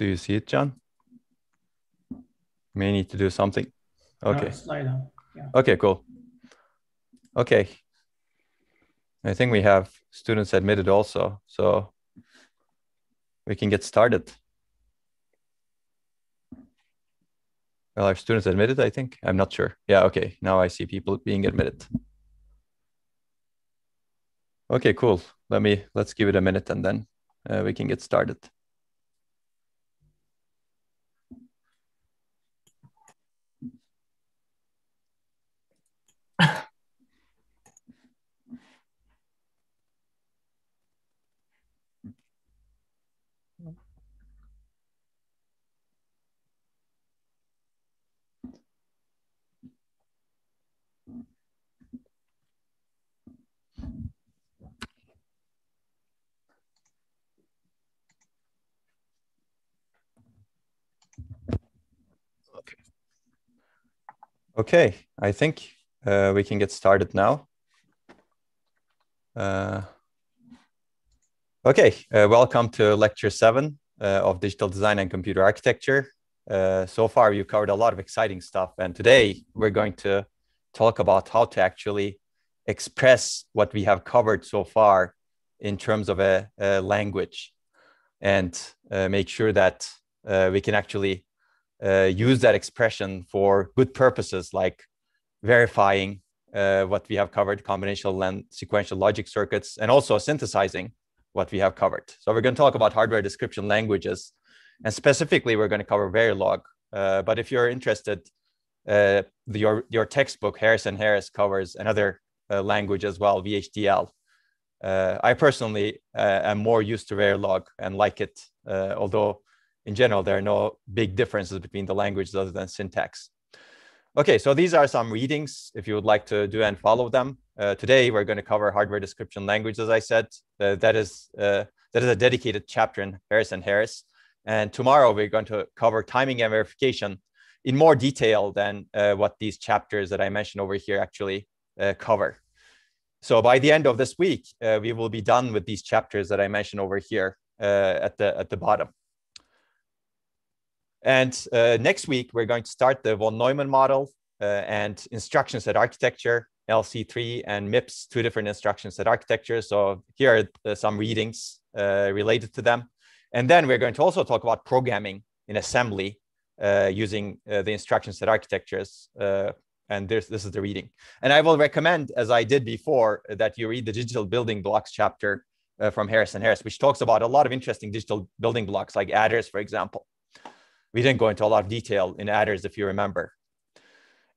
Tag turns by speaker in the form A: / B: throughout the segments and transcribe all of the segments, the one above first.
A: Do you see it, John? May need to do something. Okay.
B: No. Yeah.
A: Okay, cool. Okay. I think we have students admitted also, so we can get started. Well, our students admitted, I think? I'm not sure. Yeah, okay. Now I see people being admitted. Okay, cool. Let me, let's give it a minute and then uh, we can get started. Okay, I think uh, we can get started now. Uh, okay, uh, welcome to lecture seven uh, of digital design and computer architecture. Uh, so far, you covered a lot of exciting stuff, and today we're going to talk about how to actually express what we have covered so far in terms of a, a language and uh, make sure that we can actually uh, use that expression for good purposes like verifying uh, what we have covered, combinational and sequential logic circuits, and also synthesizing what we have covered. So we're going to talk about hardware description languages, and specifically we're going to cover Verilog. Uh, but if you're interested, uh, the, your your textbook Harris and Harris covers another uh, language as well, VHDL. Uh, I personally am more used to Verilog and like it, although in general, there are no big differences between the languages other than syntax. Okay, so these are some readings if you would like to do and follow them. Uh, today, we're going to cover hardware description language, as I said. Uh, that, is, uh, that is a dedicated chapter in Harris and Harris. And tomorrow, we're going to cover timing and verification in more detail than uh, what these chapters that I mentioned over here actually uh, cover. So by the end of this week, uh, we will be done with these chapters that I mentioned over here at, the, at the bottom. And uh, next week, we're going to start the von Neumann model uh, and instruction set architecture, LC3 and MIPS, two different instruction set architectures. So here are some readings uh, related to them. And then we're going to also talk about programming in assembly uh, using uh, the instruction set architectures. Uh, and this, this is the reading. And I will recommend, as I did before, that you read the digital building blocks chapter from Harris and Harris, which talks about a lot of interesting digital building blocks like adders, for example we didn't go into a lot of detail in adders, if you remember.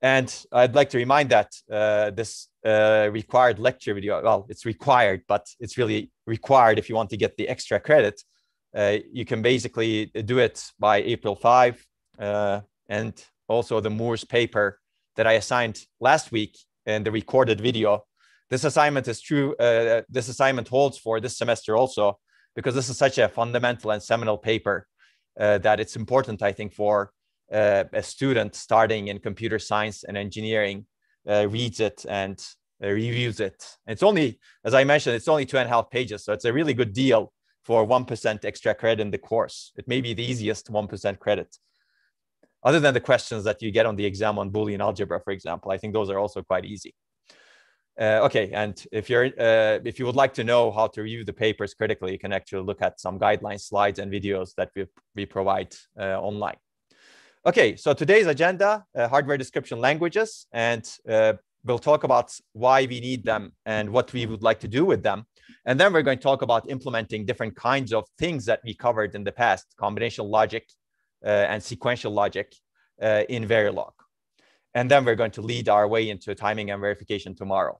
A: And I'd like to remind that uh, this uh, required lecture video, well, it's required, but it's really required if you want to get the extra credit. Uh, you can basically do it by April 5. Uh, and also the Moore's paper that I assigned last week and the recorded video. This assignment is true. Uh, this assignment holds for this semester also, because this is such a fundamental and seminal paper uh, that it's important, I think, for uh, a student starting in computer science and engineering uh, reads it and uh, reviews it. It's only, as I mentioned, it's only two and a half pages, so it's a really good deal for 1% extra credit in the course. It may be the easiest 1% credit. Other than the questions that you get on the exam on Boolean algebra, for example, I think those are also quite easy. Uh, okay, and if you're uh, if you would like to know how to review the papers critically, you can actually look at some guideline slides and videos that we, we provide uh, online. Okay, so today's agenda, uh, hardware description languages, and uh, we'll talk about why we need them and what we would like to do with them. And then we're going to talk about implementing different kinds of things that we covered in the past, combinational logic uh, and sequential logic in Verilog. And then we're going to lead our way into timing and verification tomorrow.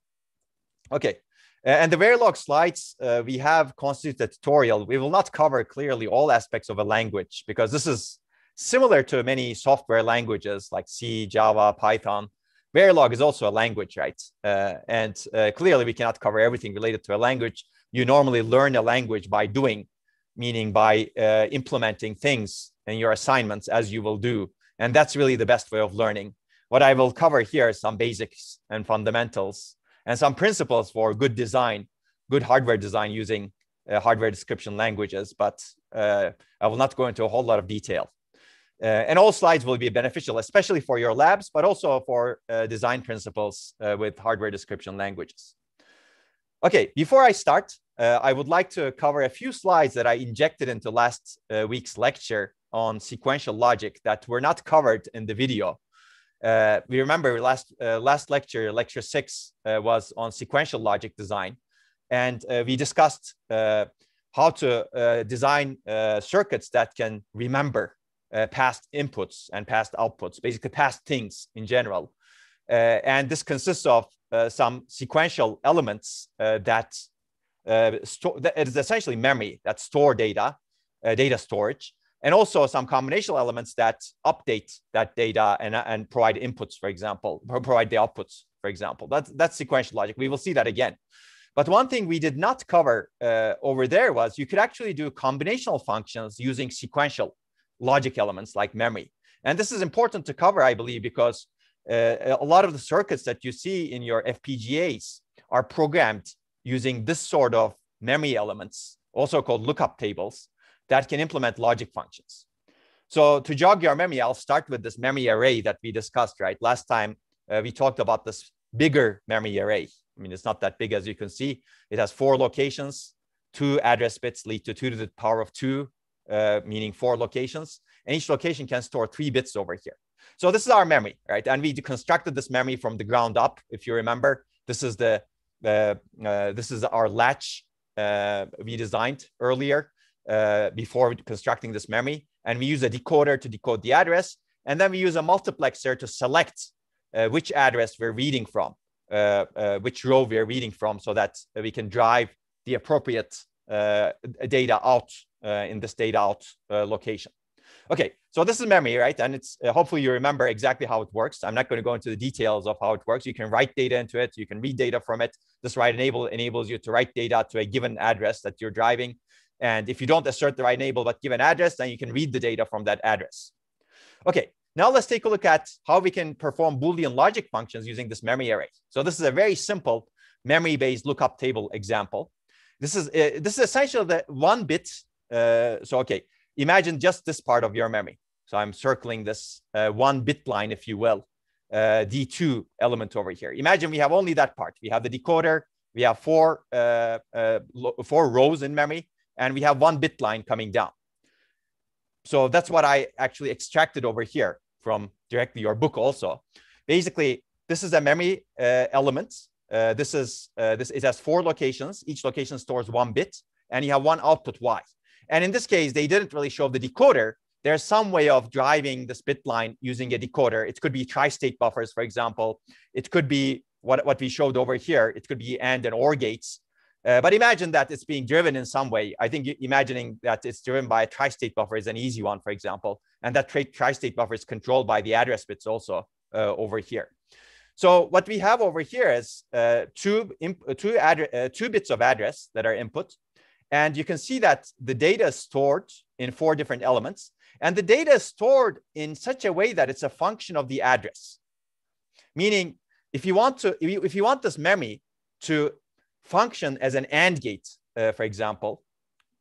A: Okay, and the Verilog slides, uh, we have constituted a tutorial. We will not cover clearly all aspects of a language because this is similar to many software languages like C, Java, Python. Verilog is also a language, right? Uh, and uh, clearly we cannot cover everything related to a language. You normally learn a language by doing, meaning by uh, implementing things in your assignments as you will do. And that's really the best way of learning. What I will cover here is some basics and fundamentals and some principles for good design, good hardware design using uh, hardware description languages. But Uh, I will not go into a whole lot of detail. Uh, and all slides will be beneficial, especially for your labs, but also for uh, design principles uh, with hardware description languages. Okay, before I start, uh, I would like to cover a few slides that I injected into last week's lecture on sequential logic that were not covered in the video. Uh, we remember last last lecture, lecture six, was on sequential logic design, and we discussed how to design circuits that can remember uh, past inputs and past outputs, basically past things in general. Uh, and this consists of uh, some sequential elements uh, that, uh, store, that is essentially memory that store data, uh, data storage, and also some combinational elements that update that data and, and provide inputs, for example, provide the outputs, for example. That's, that's sequential logic. We will see that again. But one thing we did not cover over there was you could actually do combinational functions using sequential logic elements like memory. And this is important to cover, I believe, because uh, a lot of the circuits that you see in your FPGAs are programmed using this sort of memory elements, also called lookup tables, that can implement logic functions. So to jog your memory, I'll start with this memory array that we discussed, right? Last time uh, we talked about this bigger memory array. I mean, it's not that big as you can see. It has four locations, two address bits lead to two to the power of two uh, meaning four locations. And each location can store three bits over here. So this is our memory, right? And we constructed this memory from the ground up. If you remember, this is the uh, uh, this is our latch uh, we designed earlier uh, before constructing this memory. And we use a decoder to decode the address. And then we use a multiplexer to select uh, which address we're reading from, which row we're reading from, so that we can drive the appropriate data out uh, in this data out uh, location. Okay, so this is memory, right? And it's uh, hopefully you remember exactly how it works. I'm not going to go into the details of how it works. You can write data into it. You can read data from it. This write enable enables you to write data to a given address that you're driving. And if you don't assert the right enable but give an address, then you can read the data from that address. Okay, now let's take a look at how we can perform Boolean logic functions using this memory array. So this is a very simple memory-based lookup table example. This is uh, this is essentially the one bit uh, so, okay, imagine just this part of your memory. So I'm circling this uh, one bit line, if you will, uh, D2 element over here. Imagine we have only that part. We have the decoder, we have four, uh, uh, four rows in memory, and we have one bit line coming down. So that's what I actually extracted over here from directly your book also. Basically, this is a memory uh, element. this is this it has four locations. Each location stores one bit, and you have one output Y. And in this case, they didn't really show the decoder. There's some way of driving this bit line using a decoder. It could be tri-state buffers, for example. It could be what, what we showed over here. It could be AND and OR gates. Uh, but imagine that it's being driven in some way. I think imagining that it's driven by a tri-state buffer is an easy one, for example. And that tri-state buffer is controlled by the address bits also uh, over here. So what we have over here is uh, two, two, uh, two bits of address that are input and you can see that the data is stored in four different elements. And the data is stored in such a way that it's a function of the address. Meaning, if you want to, if you, if you want this memory to function as an AND gate, uh, for example,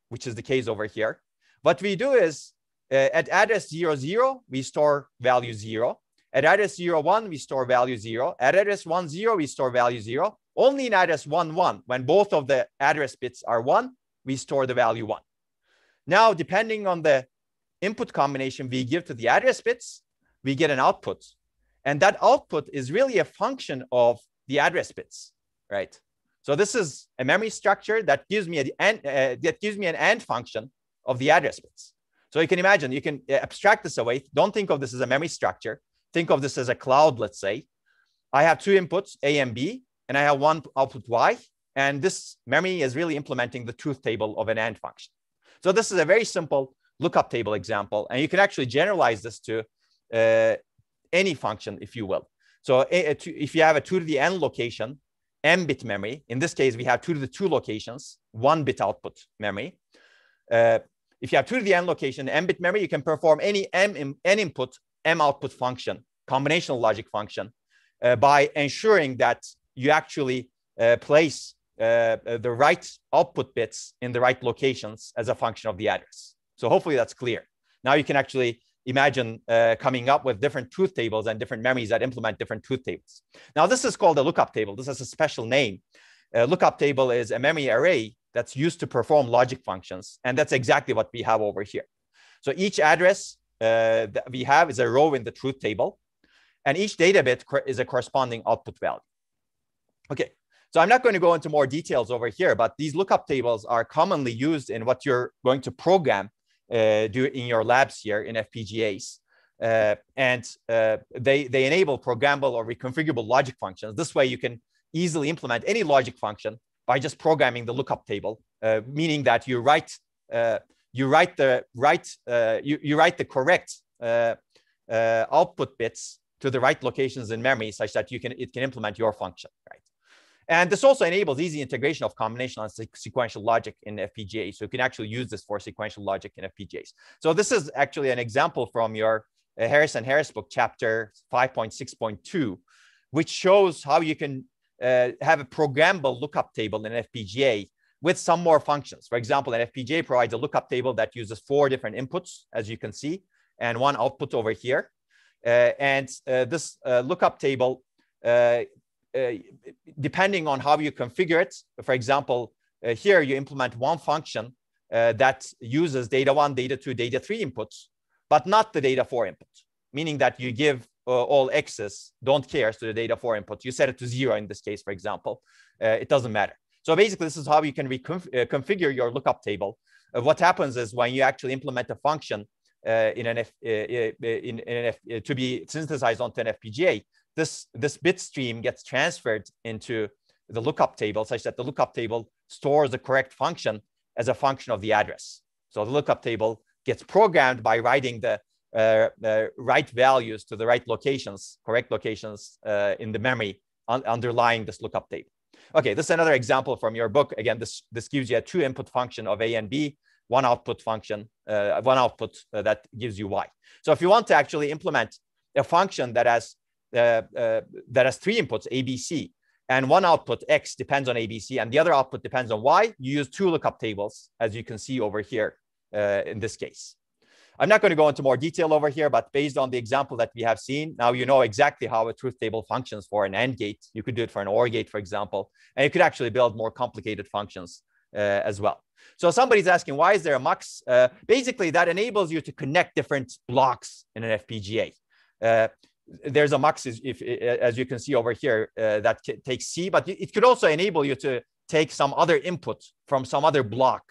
A: which is the case over here, what we do is uh, at address 00, 0, we store value 0. At address 01, we store value 0. At address 10, we store value 0. Only in address 11, when both of the address bits are 1, we store the value one. Now, depending on the input combination we give to the address bits, we get an output. And that output is really a function of the address bits, right? So this is a memory structure that gives me, a, uh, that gives me an AND function of the address bits. So you can imagine, you can uh, abstract this away. Don't think of this as a memory structure. Think of this as a cloud, let's say. I have two inputs, A and B, and I have one output Y. And this memory is really implementing the truth table of an AND function. So this is a very simple lookup table example. And you can actually generalize this to uh, any function, if you will. So if you have a 2 to the n location, m bit memory, in this case, we have 2 to the 2 locations, 1 bit output memory. Uh, if you have 2 to the n location, m bit memory, you can perform any m in, n input, m output function, combinational logic function, uh, by ensuring that you actually uh, place uh, uh, the right output bits in the right locations as a function of the address. So hopefully that's clear. Now you can actually imagine uh, coming up with different truth tables and different memories that implement different truth tables. Now this is called a lookup table. This has a special name. A lookup table is a memory array that's used to perform logic functions. And that's exactly what we have over here. So each address uh, that we have is a row in the truth table. And each data bit is a corresponding output value. Okay, so I'm not going to go into more details over here, but these lookup tables are commonly used in what you're going to program do in your labs here in FPGAs. Uh, and uh, they, they enable programmable or reconfigurable logic functions. This way you can easily implement any logic function by just programming the lookup table, uh, meaning that you write uh, you write the right uh, you, you write the correct output bits to the right locations in memory such that you can it can implement your function, right? And this also enables easy integration of combinational and sequential logic in FPGA. So you can actually use this for sequential logic in FPGAs. So this is actually an example from your uh, Harris and Harris book, chapter 5.6.2, which shows how you can uh, have a programmable lookup table in FPGA with some more functions. For example, an FPGA provides a lookup table that uses four different inputs, as you can see, and one output over here. Uh, and uh, this uh, lookup table, depending on how you configure it, for example, here you implement one function that uses data one, data two, data three inputs, but not the data four input, meaning that you give uh, all x's don't care to the data four input. You set it to zero in this case, for example. Uh, it doesn't matter. So basically, this is how you can reconfigure uh, your lookup table. what happens is when you actually implement a function uh, in an F, uh, in, in an F, to be synthesized onto an FPGA, this, this bit stream gets transferred into the lookup table such that the lookup table stores the correct function as a function of the address. So the lookup table gets programmed by writing the uh, uh, right values to the right locations, correct locations uh, in the memory un underlying this lookup table. Okay, this is another example from your book. Again, this, this gives you a two input function of A and B, one output function, uh, one output uh, that gives you Y. So if you want to actually implement a function that has, uh, that has three inputs, A, B, C, and one output X depends on A, B, C, and the other output depends on Y, you use two lookup tables, as you can see over here in this case. I'm not going to go into more detail over here, but based on the example that we have seen, now you know exactly how a truth table functions for an AND gate. You could do it for an OR gate, for example, and you could actually build more complicated functions uh, as well. So somebody's asking, why is there a MUX? Uh, basically, that enables you to connect different blocks in an FPGA. Uh, there's a MUX, if, as you can see over here, uh, that takes C, but it could also enable you to take some other input from some other block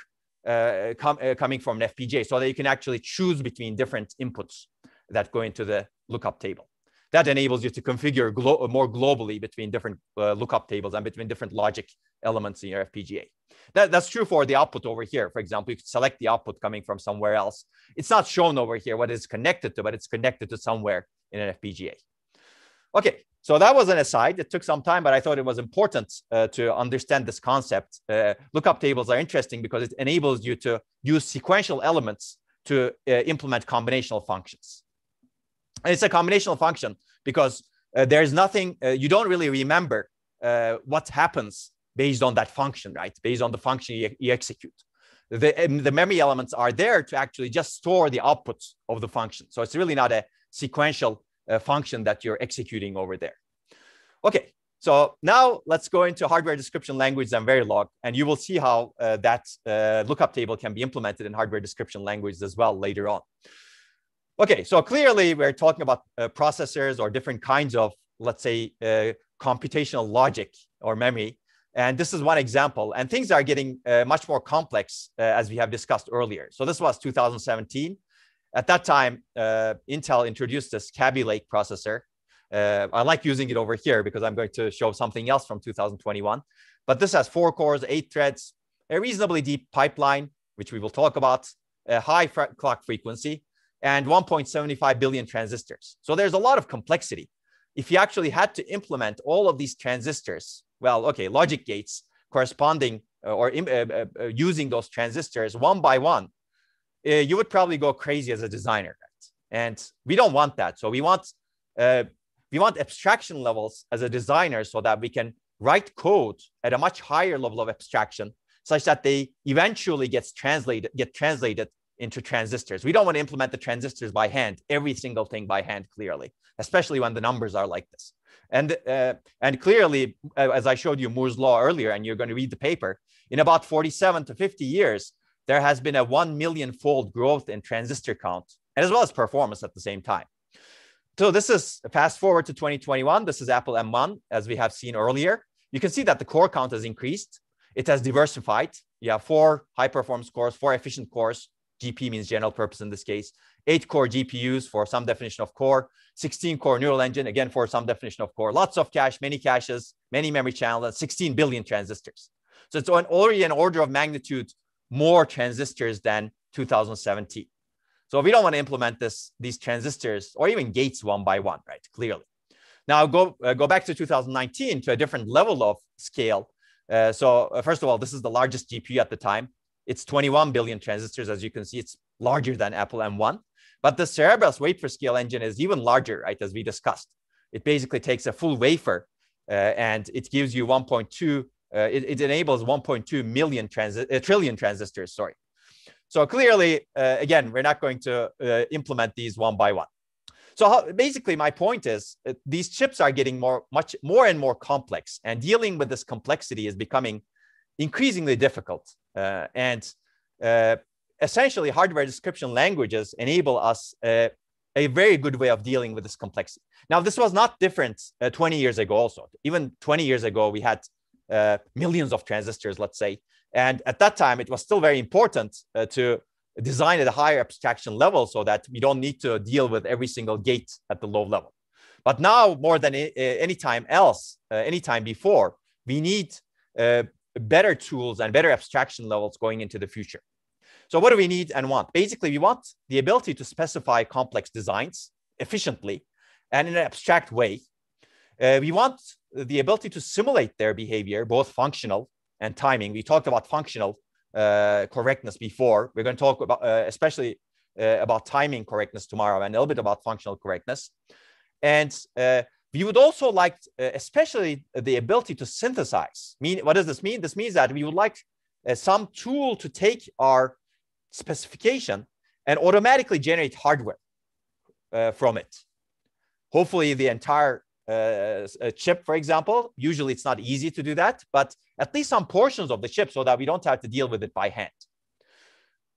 A: uh, com uh, coming from an FPGA so that you can actually choose between different inputs that go into the lookup table. That enables you to configure glo more globally between different uh, lookup tables and between different logic elements in your FPGA. That, that's true for the output over here. For example, you could select the output coming from somewhere else. It's not shown over here what it's connected to, but it's connected to somewhere in an FPGA. Okay, so that was an aside. It took some time, but I thought it was important uh, to understand this concept. Uh, lookup tables are interesting because it enables you to use sequential elements to uh, implement combinational functions. And it's a combinational function because uh, there's nothing, uh, you don't really remember uh, what happens based on that function, right? Based on the function you, you execute. The, the memory elements are there to actually just store the outputs of the function. So it's really not a sequential uh, function that you're executing over there. Okay, so now let's go into hardware description language and Verilog, and you will see how uh, that uh, lookup table can be implemented in hardware description language as well later on. Okay, so clearly we're talking about uh, processors or different kinds of, let's say, uh, computational logic or memory. And this is one example. And things are getting uh, much more complex uh, as we have discussed earlier. So this was 2017. At that time, uh, Intel introduced this Kaby Lake processor. Uh, I like using it over here because I'm going to show something else from 2021. But this has four cores, eight threads, a reasonably deep pipeline, which we will talk about, a high clock frequency, and 1.75 billion transistors. So there's a lot of complexity. If you actually had to implement all of these transistors, well, okay, logic gates corresponding uh, or uh, uh, uh, using those transistors one by one, uh, you would probably go crazy as a designer. Right? And we don't want that. So we want uh, we want abstraction levels as a designer so that we can write code at a much higher level of abstraction such that they eventually gets translated get translated into transistors. We don't want to implement the transistors by hand, every single thing by hand clearly, especially when the numbers are like this. And, uh, and clearly, as I showed you Moore's law earlier, and you're going to read the paper, in about 47 to 50 years, there has been a 1 million fold growth in transistor count, and as well as performance at the same time. So this is fast forward to 2021. This is Apple M1, as we have seen earlier. You can see that the core count has increased. It has diversified. You have four high performance cores, four efficient cores. GP means general purpose in this case. Eight core GPUs for some definition of core, 16 core neural engine, again, for some definition of core. Lots of cache, many caches, many memory channels, 16 billion transistors. So it's already an order of magnitude more transistors than 2017. So we don't want to implement this, these transistors or even gates one by one, right? Clearly. Now go, uh, go back to 2019 to a different level of scale. Uh, so uh, first of all, this is the largest GPU at the time. It's 21 billion transistors. As you can see, it's larger than Apple M1. But the Cerebras wafer scale engine is even larger, right? As we discussed, it basically takes a full wafer uh, and it gives you 1.2, uh, it, it, enables 1.2 million transi- uh, trillion transistors, sorry. So clearly, uh, again, we're not going to uh, implement these one by one. So how, basically, my point is uh, these chips are getting more, much more and more complex, and dealing with this complexity is becoming increasingly difficult. Uh, and essentially, hardware description languages enable us a very good way of dealing with this complexity. Now, this was not different 20 years ago. Also, even 20 years ago, we had millions of transistors, let's say, and at that time, it was still very important uh, to design at a higher abstraction level so that we don't need to deal with every single gate at the low level. But now, more than any time else, uh, any time before, we need uh, better tools and better abstraction levels going into the future. So, what do we need and want? Basically, we want the ability to specify complex designs efficiently and in an abstract way. Uh, we want the ability to simulate their behavior, both functional and timing. We talked about functional uh, correctness before. We're going to talk about, uh, especially uh, about timing correctness tomorrow and a little bit about functional correctness. And uh, we would also like, uh, especially the ability to synthesize. Mean, what does this mean? This means that we would like uh, some tool to take our specification and automatically generate hardware from it. Hopefully, the entire uh, a chip, for example. Usually it's not easy to do that, but at least some portions of the chip so that we don't have to deal with it by hand.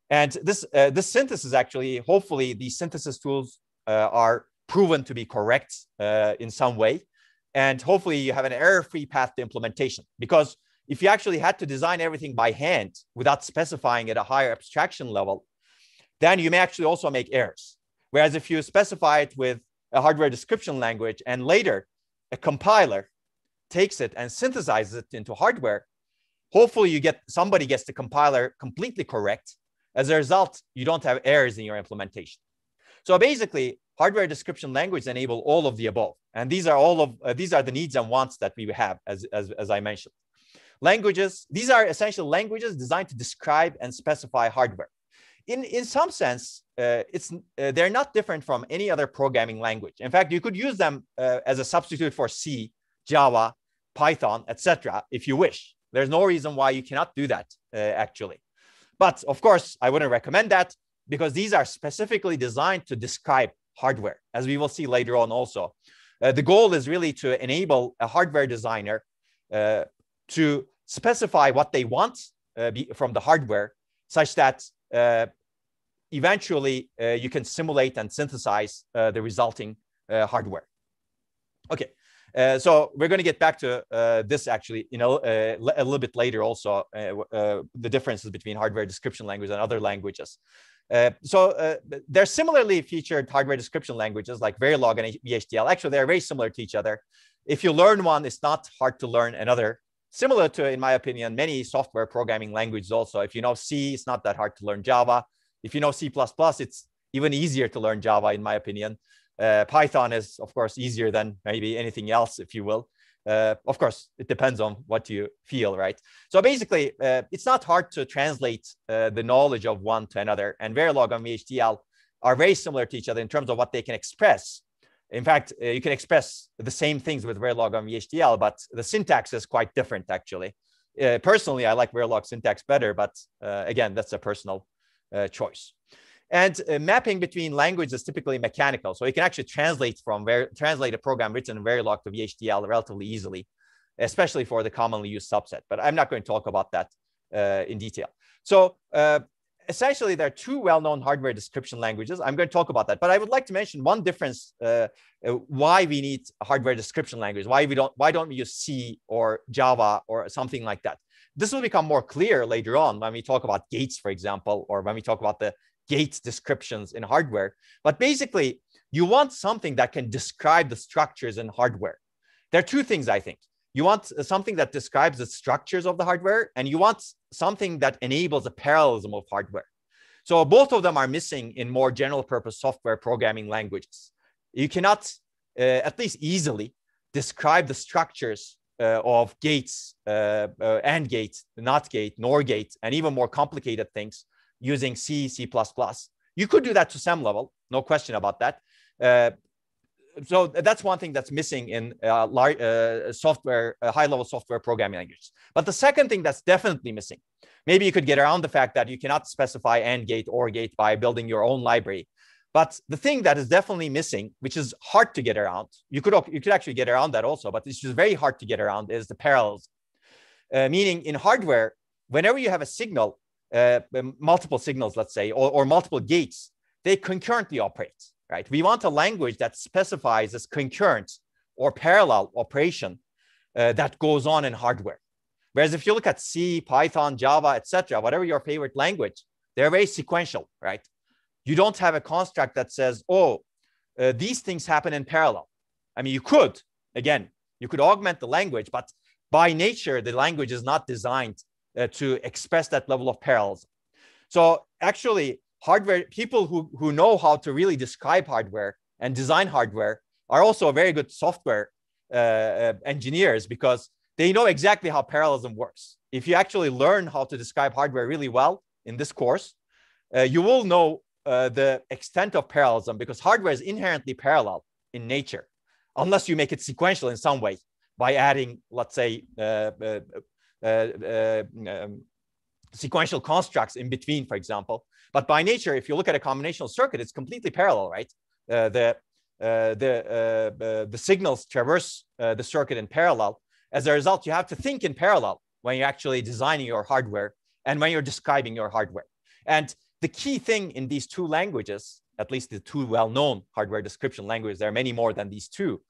A: And this, uh, this synthesis actually, hopefully these synthesis tools uh, are proven to be correct uh, in some way. And hopefully you have an error-free path to implementation because if you actually had to design everything by hand without specifying at a higher abstraction level, then you may actually also make errors. Whereas if you specify it with a hardware description language, and later a compiler takes it and synthesizes it into hardware, hopefully you get somebody gets the compiler completely correct. As a result, you don't have errors in your implementation. So basically, hardware description languages enable all of the above, and these are all of uh, these are the needs and wants that we have, as, as as I mentioned. Languages these are essential languages designed to describe and specify hardware in, in some sense, uh, it's, uh, they're not different from any other programming language. In fact, you could use them uh, as a substitute for C, Java, Python, etc. if you wish. There's no reason why you cannot do that, uh, actually. But of course, I wouldn't recommend that because these are specifically designed to describe hardware, as we will see later on also. Uh, the goal is really to enable a hardware designer uh, to specify what they want be, from the hardware such that eventually uh, you can simulate and synthesize uh, the resulting hardware. Okay, uh, so we're going to get back to uh, this actually, you know, uh, a little bit later. Also, the differences between hardware description language and other languages. so they're similarly featured hardware description languages like Verilog and VHDL. Actually, they're very similar to each other. If you learn one, it's not hard to learn another similar to, in my opinion, many software programming languages also. If you know C, it's not that hard to learn Java. If you know C++, it's even easier to learn Java, in my opinion. Uh, Python is, of course, easier than maybe anything else, if you will. Uh, of course, it depends on what you feel, right? So basically, uh, it's not hard to translate uh, the knowledge of one to another. And Verilog and VHDL are very similar to each other in terms of what they can express. In fact, uh, you can express the same things with Verilog and VHDL, but the syntax is quite different, actually. Uh, personally, I like Verilog syntax better, but again, that's a personal uh, choice. And uh, mapping between languages is typically mechanical. So you can actually translate from very, translate a program written in Verilog to VHDL relatively easily, especially for the commonly used subset. But I'm not going to talk about that uh, in detail. So uh, essentially, there are two well-known hardware description languages. I'm going to talk about that, but I would like to mention one difference: uh, uh, why we need hardware description language. Why we don't? Why don't we use C or Java or something like that? This will become more clear later on when we talk about gates, for example, or when we talk about the gate descriptions in hardware. But basically, you want something that can describe the structures in hardware. There are two things I think. You want something that describes the structures of the hardware, and you want something that enables a parallelism of hardware. So both of them are missing in more general purpose software programming languages. You cannot, uh, at least easily, describe the structures uh, of gates, uh, uh, AND gate, NOT gate, NOR gate, and even more complicated things using C, C++. You could do that to some level, no question about that. Uh, so that's one thing that's missing in uh, large, uh, software, high-level software programming languages. But the second thing that's definitely missing, maybe you could get around the fact that you cannot specify AND gate or gate by building your own library. But the thing that is definitely missing, which is hard to get around, you could you could actually get around that also, but it's just very hard to get around, is the parallels. Uh, meaning in hardware, whenever you have a signal, uh, multiple signals, let's say, or, or multiple gates, they concurrently operate right? We want a language that specifies this concurrent or parallel operation uh, that goes on in hardware. Whereas if you look at C, Python, Java, etc., whatever your favorite language, they're very sequential, right? You don't have a construct that says, oh, uh, these things happen in parallel. I mean, you could, again, you could augment the language, but by nature, the language is not designed uh, to express that level of parallelism. So actually, hardware people who, who know how to really describe hardware and design hardware are also very good software uh, uh, engineers because they know exactly how parallelism works. If you actually learn how to describe hardware really well in this course, uh, you will know uh, the extent of parallelism because hardware is inherently parallel in nature, unless you make it sequential in some way by adding, let's say, uh, uh, um, sequential constructs in between, for example. But by nature, if you look at a combinational circuit, it's completely parallel, right? Uh, the uh, the uh, uh the signals traverse uh, the circuit in parallel. As a result, you have to think in parallel when you're actually designing your hardware and when you're describing your hardware. And the key thing in these two languages, at least the two well-known hardware description languages, there are many more than these two,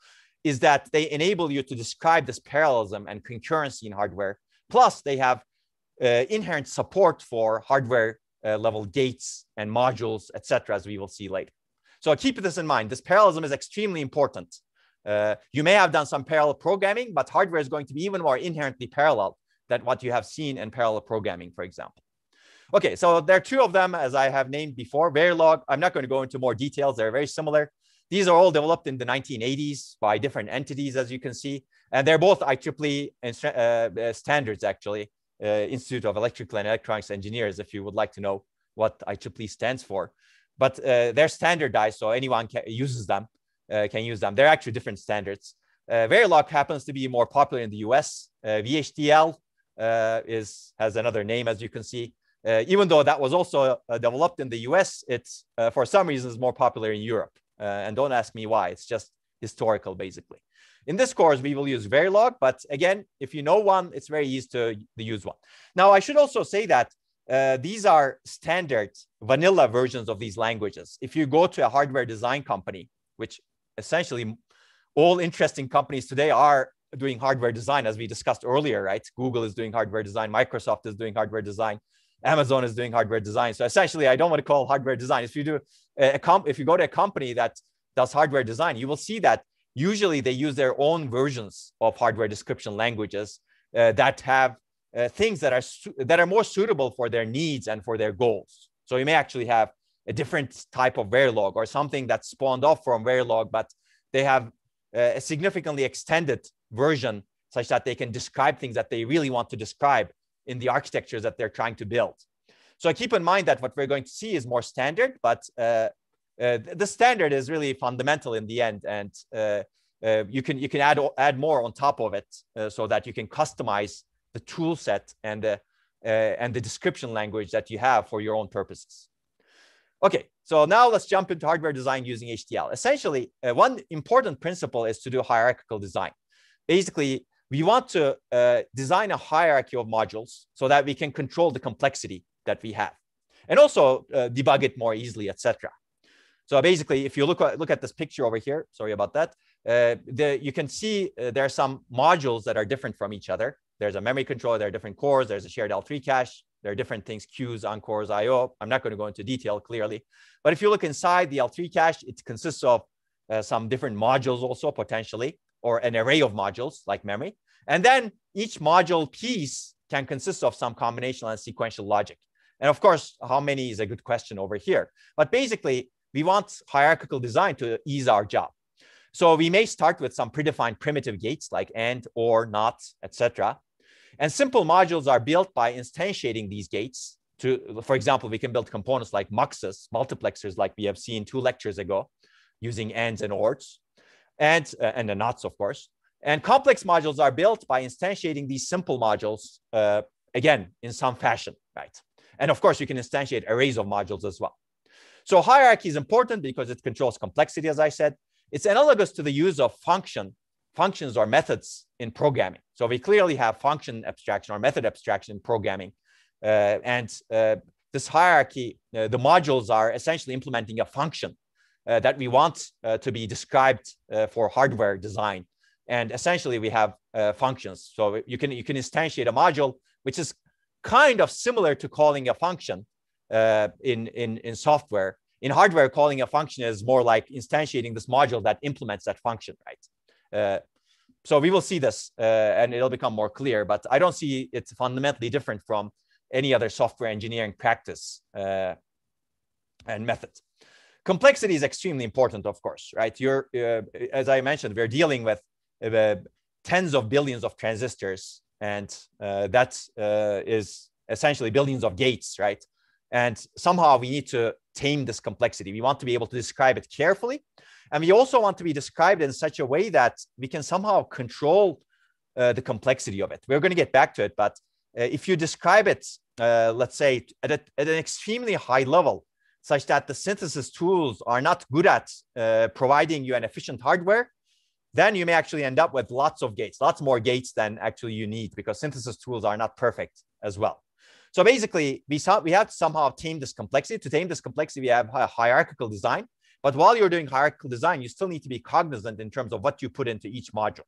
A: is that they enable you to describe this parallelism and concurrency in hardware. Plus, they have uh, inherent support for hardware uh, level gates and modules, etc., as we will see later. So keep this in mind. This parallelism is extremely important. Uh, you may have done some parallel programming, but hardware is going to be even more inherently parallel than what you have seen in parallel programming, for example. Okay, so there are two of them, as I have named before. Verilog, I'm not going to go into more details. They're very similar. These are all developed in the 1980s by different entities, as you can see. And they're both IEEE uh, uh, standards, actually. Uh, Institute of Electrical and Electronics Engineers, if you would like to know what IEEE stands for. But uh, they're standardized, so anyone can, uses them, uh, can use them. They're actually different standards. Verilog happens to be more popular in the US. VHDL is has another name, as you can see. Uh, even though that was also uh, developed in the US, it's uh, for some reasons more popular in Europe. and don't ask me why, it's just historical, basically. In this course, we will use Verilog, but again, if you know one, it's very easy to, to use one. Now, I should also say that uh, these are standard vanilla versions of these languages. If you go to a hardware design company, which essentially all interesting companies today are doing hardware design, as we discussed earlier, right? Google is doing hardware design, Microsoft is doing hardware design, Amazon is doing hardware design. So essentially, I don't want to call hardware design. If you do a comp, if you go to a company that does hardware design, you will see that usually they use their own versions of hardware description languages uh, that have uh, things that are that are more suitable for their needs and for their goals. So you may actually have a different type of Verilog or something that's spawned off from Verilog, but they have uh, a significantly extended version such that they can describe things that they really want to describe in the architectures that they're trying to build. So I keep in mind that what we're going to see is more standard, but uh, uh, the standard is really fundamental in the end, and uh, uh, you can you can add add more on top of it so that you can customize the tool set and the uh, and the description language that you have for your own purposes. Okay, so now let's jump into hardware design using HDL. Essentially, uh, one important principle is to do hierarchical design. Basically, we want to uh, design a hierarchy of modules so that we can control the complexity that we have and also uh, debug it more easily, etc. So basically, if you look at, look at this picture over here, sorry about that, uh, the, you can see uh, there are some modules that are different from each other. There's a memory controller, there are different cores, there's a shared L3 cache, there are different things, queues, on cores, IO. I'm not going to go into detail clearly. But if you look inside the L3 cache, it consists of uh, some different modules also potentially, or an array of modules like memory. And then each module piece can consist of some combinational and sequential logic. And of course, how many is a good question over here. But basically, we want hierarchical design to ease our job. So we may start with some predefined primitive gates like AND, OR, NOT, etc. And simple modules are built by instantiating these gates to, for example, we can build components like muxes, multiplexers, like we have seen two lectures ago, using ANDs and ORs, and, uh, and the NOTs, of course. And complex modules are built by instantiating these simple modules, uh, again, in some fashion, right? And of course, you can instantiate arrays of modules as well. So hierarchy is important because it controls complexity, as I said. It's analogous to the use of function, functions or methods in programming. So we clearly have function abstraction or method abstraction in programming. Uh, and uh, this hierarchy, uh, the modules are essentially implementing a function that we want uh, to be described uh, for hardware design. And essentially we have functions. So you can, you can instantiate a module, which is kind of similar to calling a function uh, in, in, in software. In hardware, calling a function is more like instantiating this module that implements that function, right? Uh, so we will see this uh, and it'll become more clear, but I don't see it's fundamentally different from any other software engineering practice uh, and method. Complexity is extremely important, of course, right? You're, uh, as I mentioned, we're dealing with uh, tens of billions of transistors and uh, that uh, is essentially billions of gates, right? And somehow we need to tame this complexity. We want to be able to describe it carefully. And we also want to be described in such a way that we can somehow control uh, the complexity of it. We're going to get back to it. But uh, if you describe it, uh, let's say, at, a, at, an extremely high level, such that the synthesis tools are not good at uh, providing you an efficient hardware, then you may actually end up with lots of gates, lots more gates than actually you need because synthesis tools are not perfect as well. So basically, we, saw, we have to somehow tame this complexity. To tame this complexity, we have a hierarchical design. But while you're doing hierarchical design, you still need to be cognizant in terms of what you put into each module,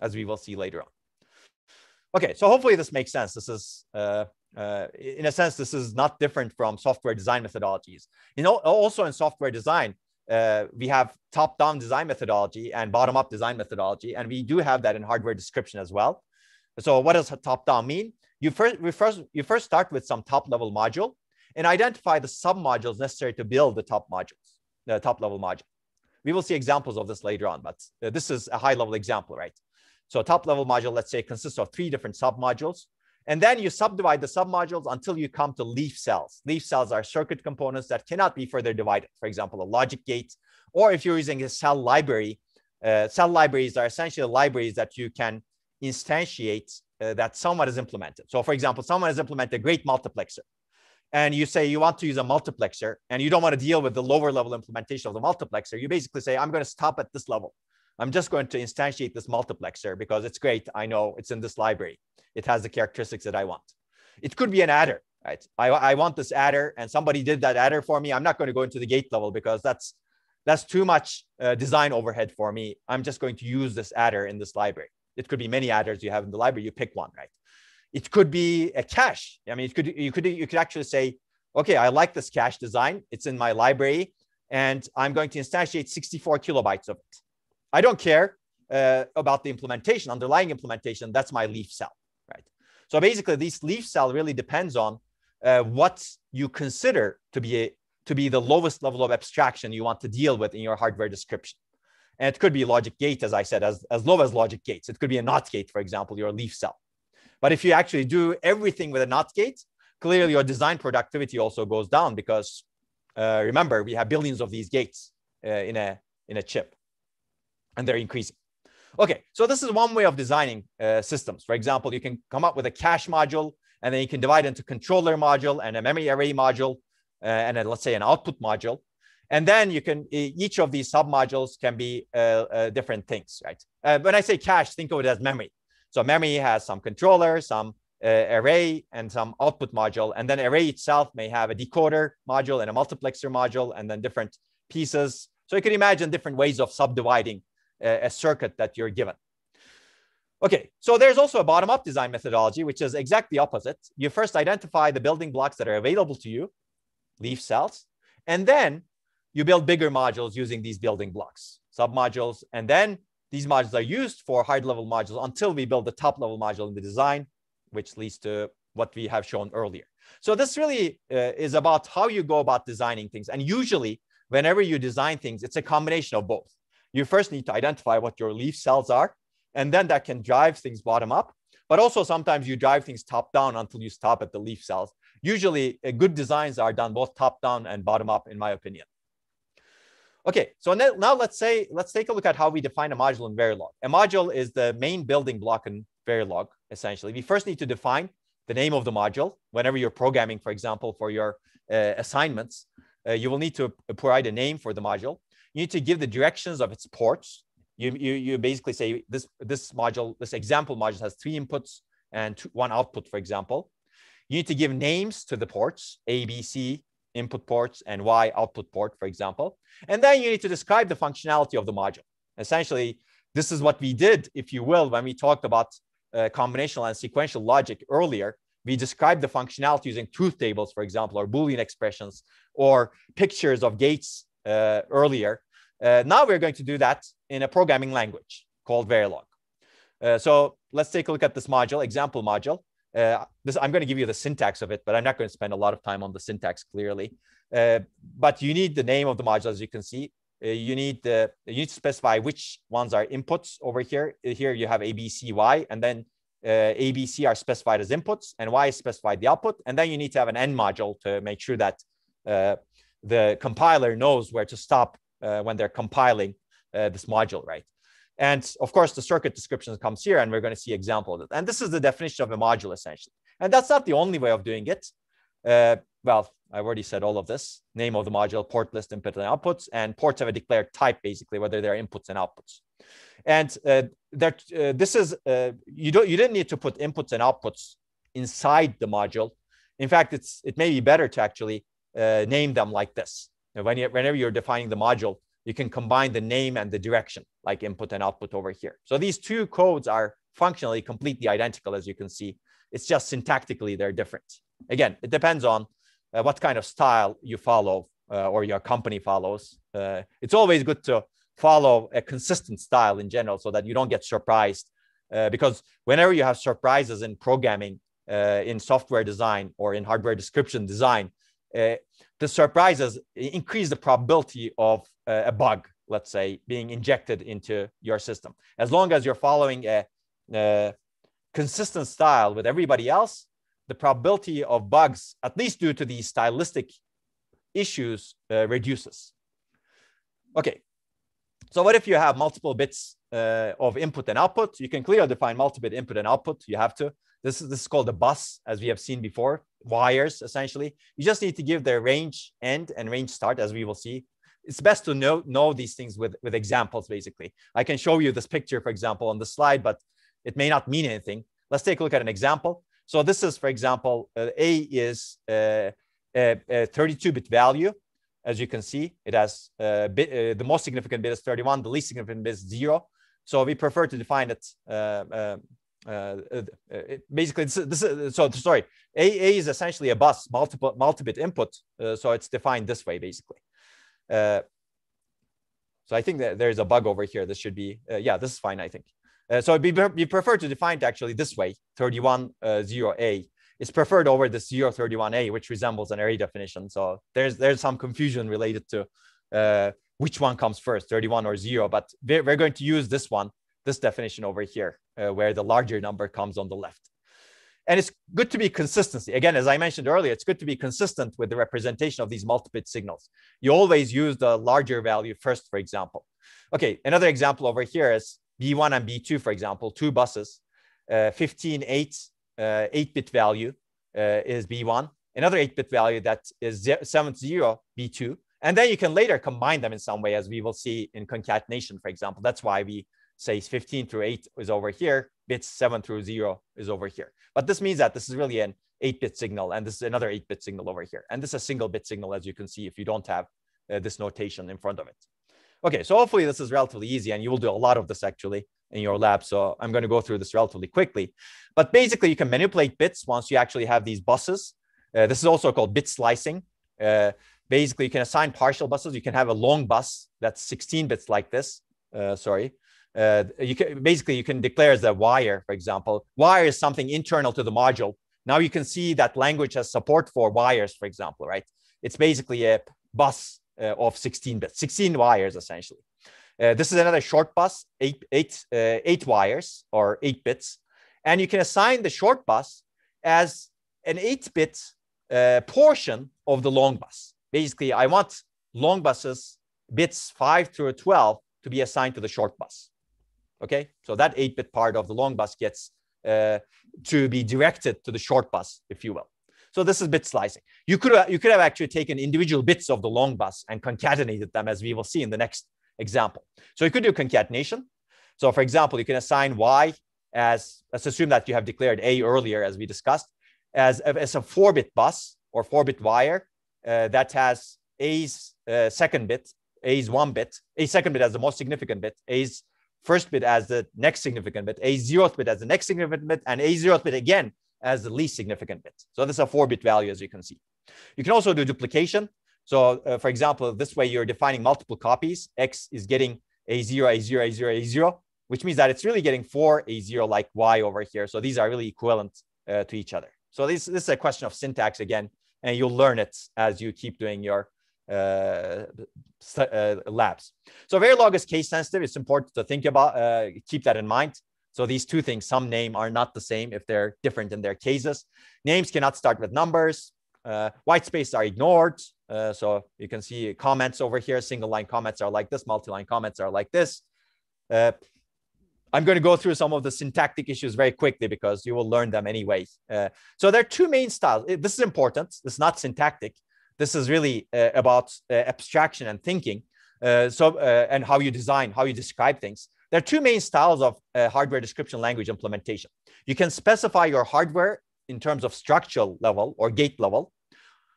A: as we will see later on. Okay, so hopefully this makes sense. This is, uh, uh, in a sense, this is not different from software design methodologies. You know, also in software design, uh, we have top-down design methodology and bottom-up design methodology, and we do have that in hardware description as well. So what does top-down mean? You first, first, you first start with some top-level module and identify the sub-modules necessary to build the top modules, the top-level module. We will see examples of this later on, but uh, this is a high-level example, right? So top-level module, let's say, consists of three different sub-modules. And then you subdivide the submodules until you come to leaf cells. Leaf cells are circuit components that cannot be further divided. For example, a logic gate, or if you're using a cell library, uh, cell libraries are essentially libraries that you can instantiate uh, that someone has implemented. So for example, someone has implemented a great multiplexer and you say you want to use a multiplexer and you don't want to deal with the lower level implementation of the multiplexer. You basically say, I'm going to stop at this level. I'm just going to instantiate this multiplexer because it's great. I know it's in this library. It has the characteristics that I want. It could be an adder, right? I, I want this adder and somebody did that adder for me. I'm not going to go into the gate level because that's that's too much uh, design overhead for me. I'm just going to use this adder in this library. It could be many adders you have in the library. You pick one, right? It could be a cache. I mean, it could you could you could actually say, okay, I like this cache design. It's in my library, and I'm going to instantiate 64 kilobytes of it. I don't care uh, about the implementation, underlying implementation. That's my leaf cell, right? So basically, this leaf cell really depends on uh, what you consider to be a, to be the lowest level of abstraction you want to deal with in your hardware description. And it could be logic gate, as I said, as, as low as logic gates. It could be a NOT gate, for example, your leaf cell. But if you actually do everything with a NOT gate, clearly your design productivity also goes down because uh, remember, we have billions of these gates uh, in, a, in a chip and they're increasing. Okay, so this is one way of designing uh, systems. For example, you can come up with a cache module And then you can divide into controller module and a memory array module, uh, and then let's say an output module. And then you can, each of these submodules can be uh, uh, different things, right? Uh, when I say cache, think of it as memory. So memory has some controller, some uh, array, and some output module. And then array itself may have a decoder module and a multiplexer module, and then different pieces. So you can imagine different ways of subdividing a, circuit that you're given. Okay, so there's also a bottom-up design methodology, which is exactly opposite. You first identify the building blocks that are available to you, leaf cells, and then you build bigger modules using these building blocks, submodules, and then these modules are used for high-level modules until we build the top-level module in the design, which leads to what we have shown earlier. So this really uh, is about how you go about designing things. And usually, whenever you design things, it's a combination of both. You first need to identify what your leaf cells are, and then that can drive things bottom up. But also sometimes you drive things top down until you stop at the leaf cells. Usually uh, good designs are done both top down and bottom up, in my opinion. Okay, so now let's say, let's take a look at how we define a module in Verilog. A module is the main building block in Verilog, essentially. We first need to define the name of the module. Whenever you're programming, for example, for your uh, assignments, uh, you will need to provide a name for the module. You need to give the directions of its ports. You, you, you basically say this, this module, this example module has three inputs and two, one output, for example. You need to give names to the ports, A, B, C input ports and Y output port, for example. And then you need to describe the functionality of the module. Essentially, this is what we did, if you will, when we talked about uh, combinational and sequential logic earlier. We described the functionality using truth tables, for example, or Boolean expressions, or pictures of gates uh, earlier. Uh, now we're going to do that in a programming language called Verilog. Uh, so let's take a look at this module, example module. Uh, this, I'm going to give you the syntax of it, but I'm not going to spend a lot of time on the syntax clearly. Uh, but you need the name of the module, as you can see. Uh, you need the you need to specify which ones are inputs over here. Here you have A, B, C, Y, and then uh, A, B, C are specified as inputs, and Y is specified the output. And then you need to have an end module to make sure that the compiler knows where to stop uh, when they're compiling uh, this module, right? And of course, the circuit description comes here, and we're going to see example of it. And this is the definition of a module, essentially. And that's not the only way of doing it. Uh, well, I've already said all of this. Name of the module, port list, input and outputs, and ports have a declared type, basically, whether they're inputs and outputs. And uh, that uh, this is uh, you don't you didn't need to put inputs and outputs inside the module. In fact, it's it may be better to actually uh, name them like this. When you, whenever you're defining the module, you can combine the name and the direction, like input and output over here. So these two codes are functionally completely identical, as you can see. It's just syntactically they're different. Again, it depends on uh, what kind of style you follow uh, or your company follows. Uh, it's always good to follow a consistent style in general so that you don't get surprised. Uh, because whenever you have surprises in programming, uh, in software design or in hardware description design, uh, the surprises increase the probability of uh, a bug, let's say, being injected into your system. As long as you're following a, a consistent style with everybody else, the probability of bugs, at least due to these stylistic issues, uh, reduces. Okay, so what if you have multiple bits uh, of input and output? You can clearly define multi-bit input and output. You have to. This is, this is called a bus, as we have seen before, wires, essentially. You just need to give the range end and range start, as we will see. It's best to know, know these things with, with examples, basically. I can show you this picture, for example, on the slide, but it may not mean anything. Let's take a look at an example. So this is, for example, uh, A is uh, a 32-bit value. As you can see, it has uh, bit, uh, the most significant bit is 31, the least significant bit is zero. So we prefer to define it uh, uh, uh, basically this, this is, so sorry a, a is essentially a bus multiple multi-bit input uh, so it's defined this way basically. Uh, so i think that there's a bug over here. This should be uh, yeah this is fine i think. Uh, so we, prefer to define it actually this way. 31 0a it's preferred over the 031a which resembles an array definition. So there's there's some confusion related to which one comes first 31 or 0 but we're, we're going to use this one this definition over here, uh, where the larger number comes on the left. And it's good to be consistency. Again, as I mentioned earlier, it's good to be consistent with the representation of these multi-bit signals. You always use the larger value first, for example. Okay, another example over here is B1 and B2, for example, two buses, uh, 15, 8, uh, 8-bit value. uh, is B1, another 8-bit value that is 70 B2, and then you can later combine them in some way, as we will see in concatenation, for example. That's why we say 15 through 8 is over here, bits 7 through 0 is over here. But this means that this is really an 8-bit signal, and this is another 8-bit signal over here. And this is a single-bit signal, as you can see, if you don't have uh, this notation in front of it. Okay, so hopefully this is relatively easy, and you will do a lot of this actually in your lab. So I'm going to go through this relatively quickly. But basically, you can manipulate bits once you actually have these buses. Uh, this is also called bit slicing. Uh, basically, you can assign partial buses. You can have a long bus that's 16 bits like this. Uh, sorry. Uh, you can basically you can declare as a wire, for example. Wire is something internal to the module. Now you can see that language has support for wires, for example, right? It's basically a bus uh, of 16 bits, 16 wires essentially. Uh, this is another short bus, eight, eight, uh, eight wires or eight bits. And you can assign the short bus as an eight bit uh, portion of the long bus. Basically, I want long buses, bits 5 through 12, to be assigned to the short bus. Okay, so that 8 bit part of the long bus gets uh, to be directed to the short bus, if you will. So this is bit slicing. You could, you could have actually taken individual bits of the long bus and concatenated them, as we will see in the next example. So you could do concatenation. So for example, you can assign y as, let's assume that you have declared a earlier, as we discussed, as, as a four-bit bus or four-bit wire uh, that has a's uh, second bit, a's one bit, a second bit as the most significant bit, a's first bit as the next significant bit, a zeroth bit as the next significant bit, and a zeroth bit again as the least significant bit. So this is a four-bit value, as you can see. You can also do duplication. So uh, for example, this way you're defining multiple copies. X is getting A0, A0, A0, A0, which means that it's really getting four A0 like Y over here. So these are really equivalent uh, to each other. So this, this is a question of syntax again, and you'll learn it as you keep doing your uh, uh, labs. So Verilog is case sensitive. It's important to think about, uh, keep that in mind. So these two things, some name are not the same if they're different in their cases. Names cannot start with numbers. Uh, white space are ignored. Uh, so you can see comments over here. Single line comments are like this. Multi-line comments are like this. Uh, I'm going to go through some of the syntactic issues very quickly because you will learn them anyway. Uh, so there are two main styles. This is important. It's not syntactic. This is really uh, about uh, abstraction and thinking. so and how you design, how you describe things. There are two main styles of hardware description language implementation. You can specify your hardware in terms of structural level or gate level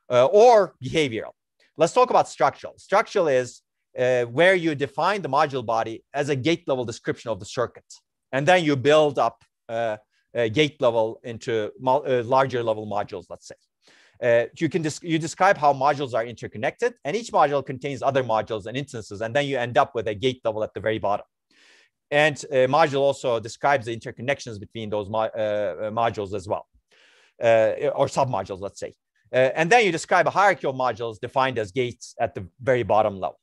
A: uh, or behavioral. Let's talk about structural. Structural is uh, where you define the module body as a gate level description of the circuit. And then you build up uh, gate level into uh, larger level modules, let's say. Uh, you can you describe how modules are interconnected, and each module contains other modules and instances, and then you end up with a gate level at the very bottom. And uh, module also describes the interconnections between those mo modules as well uh, or submodules, let's say. Uh, and then you describe a hierarchy of modules defined as gates at the very bottom level.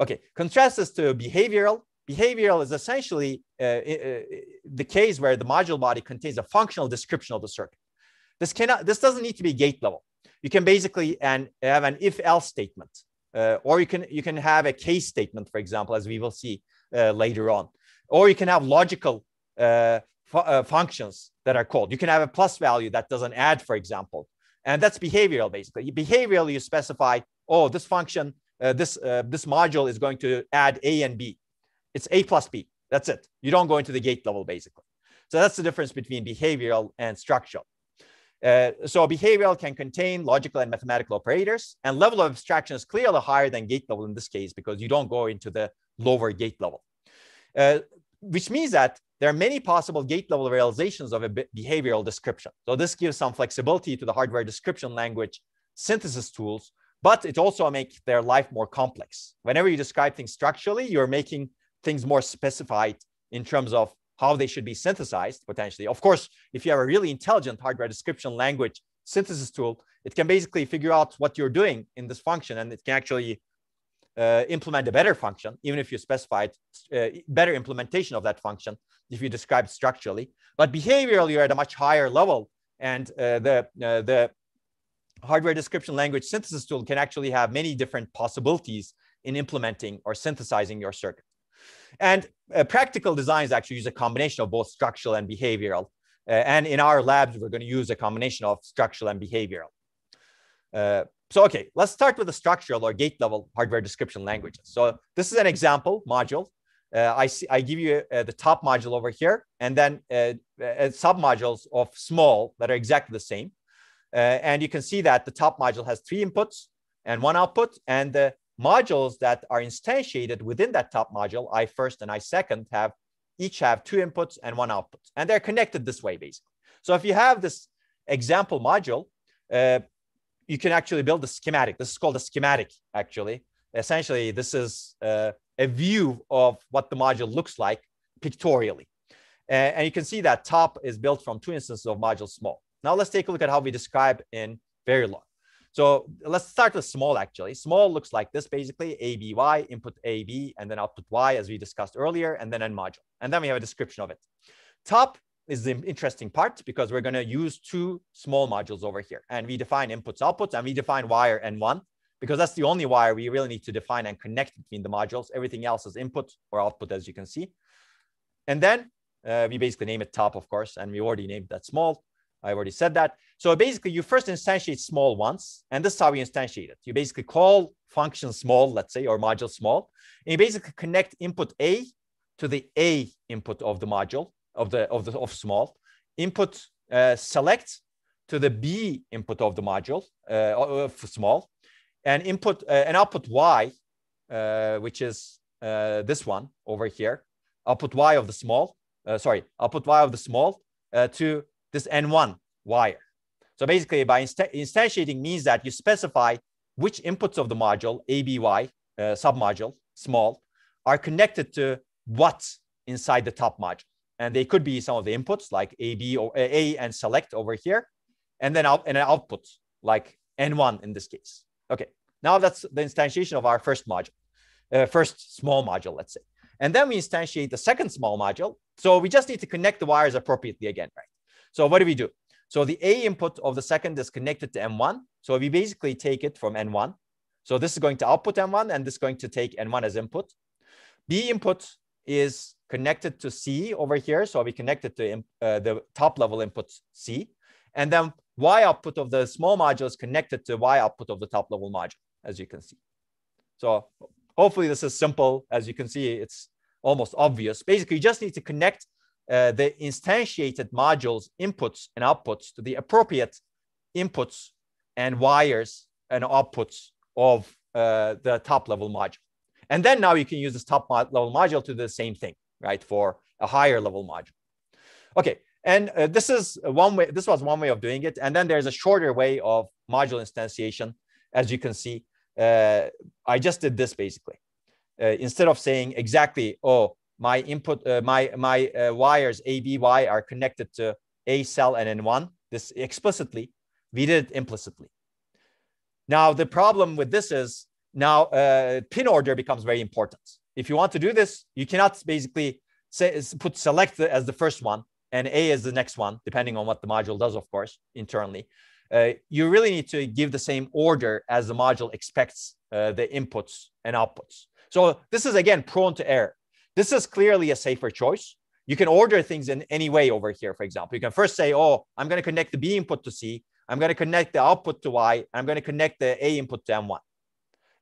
A: Okay, contrast this to behavioral. Behavioral is essentially uh, uh, the case where the module body contains a functional description of the circuit. This cannot, this doesn't need to be gate level. You can basically and have an if-else statement, uh, or you can you can have a case statement, for example, as we will see uh, later on, or you can have logical uh, fu uh, functions that are called. You can have a plus value that doesn't add, for example, and that's behavioral basically. Behavioral, you specify, oh, this function, uh, this uh, this module is going to add a and b. It's a plus b. That's it. You don't go into the gate level basically. So that's the difference between behavioral and structural. Uh, so behavioral can contain logical and mathematical operators, and level of abstraction is clearly higher than gate level in this case because you don't go into the lower gate level. Uh, which means that there are many possible gate level realizations of a behavioral description. So this gives some flexibility to the hardware description language synthesis tools, but it also makes their life more complex. Whenever you describe things structurally, you're making things more specified in terms of how they should be synthesized potentially. Of course, if you have a really intelligent hardware description language synthesis tool, it can basically figure out what you're doing in this function and it can actually uh, implement a better function, even if you specified uh, better implementation of that function, if you describe structurally. But behaviorally, you're at a much higher level, and uh, the uh, the hardware description language synthesis tool can actually have many different possibilities in implementing or synthesizing your circuit. And uh, practical designs actually use a combination of both structural and behavioral. Uh, and in our labs, we're going to use a combination of structural and behavioral. Uh, so, okay, let's start with the structural or gate level hardware description languages. So this is an example module. Uh, I, see, I give you uh, the top module over here, and then uh, sub-modules of small that are exactly the same. and you can see that the top module has three inputs and one output, and the modules that are instantiated within that top module, I first and I second, have each have two inputs and one output, and they're connected this way basically. So if you have this example module, uh, you can actually build a schematic. This is called a schematic, actually. Essentially, this is uh, a view of what the module looks like pictorially. Uh, and you can see that top is built from two instances of module small. Now let's take a look at how we describe in Verilog. So let's start with small actually. Small looks like this basically, ABY, input AB, and then output Y as we discussed earlier, and then end module. And then we have a description of it. Top is the interesting part because we're going to use two small modules over here. And we define inputs, outputs, and we define wire N1 because that's the only wire we really need to define and connect between the modules. Everything else is input or output, as you can see. And then uh, we basically name it top, of course, and we already named that small. I already said that. So basically, you first instantiate small once, and this is how we instantiate it. You basically call function small, let's say, or module small, and you basically connect input A to the A input of the module of the of the of small, input uh, select to the B input of the module uh, of small, and input uh, and output Y, uh, which is uh, this one over here, output Y of the small, uh, sorry, output Y of the small to this N1 wire. So basically by inst instantiating means that you specify which inputs of the module, ABY, uh, submodule, small, are connected to what inside the top module. And they could be some of the inputs like AB or A and select over here, and then out and an output like N1 in this case. Okay, now that's the instantiation of our first module, uh, first small module, let's say. And then we instantiate the second small module. So we just need to connect the wires appropriately again, right? So what do we do? So the A input of the second is connected to M1. So we basically take it from N1. So this is going to output M1 and this is going to take N1 as input. B input is connected to C over here. So we connected to uh, the top level input C. And then Y output of the small module is connected to Y output of the top level module, as you can see. So hopefully this is simple. As you can see, it's almost obvious. Basically, you just need to connect uh, the instantiated modules inputs and outputs to the appropriate inputs and wires and outputs of uh, the top level module. And then now you can use this top level module to do the same thing, right, for a higher level module. Okay, and uh, this is one way, this was one way of doing it. And then there's a shorter way of module instantiation. As you can see, uh, I just did this basically. Uh, instead of saying exactly, oh, my input, uh, my, my uh, wires ABY are connected to A sel and N1, this explicitly, we did it implicitly. Now, the problem with this is now uh, pin order becomes very important. If you want to do this, you cannot basically say, put select as the first one and A is the next one, depending on what the module does, of course, internally. Uh, you really need to give the same order as the module expects uh, the inputs and outputs. So this is again prone to error. This is clearly a safer choice. You can order things in any way over here, for example. You can first say, oh, I'm going to connect the B input to C. I'm going to connect the output to Y. I'm going to connect the A input to M1.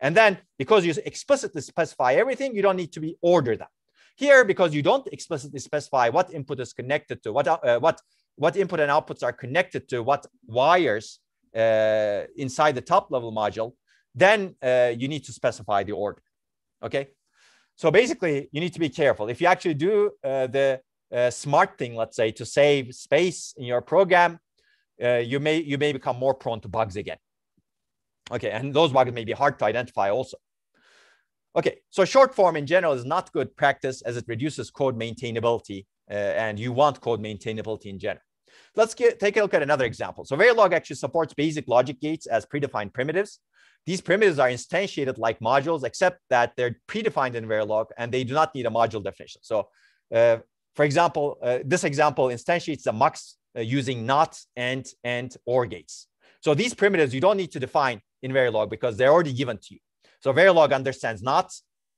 A: And then because you explicitly specify everything, you don't need to be order them. Here, because you don't explicitly specify what input is connected to, what, uh, what, what input and outputs are connected to, what wires uh, inside the top level module, then uh, you need to specify the order. Okay. So basically, you need to be careful. If you actually do uh, the uh, smart thing, let's say, to save space in your program, uh, you may you may become more prone to bugs again. Okay, and those bugs may be hard to identify also. Okay, so short form in general is not good practice as it reduces code maintainability, uh, and you want code maintainability in general. Let's get, take a look at another example. So Verilog actually supports basic logic gates as predefined primitives. These primitives are instantiated like modules, except that they're predefined in Verilog and they do not need a module definition. So uh, for example, uh, this example instantiates the mux uh, using not, and, and, or gates. So these primitives you don't need to define in Verilog because they're already given to you. So Verilog understands not,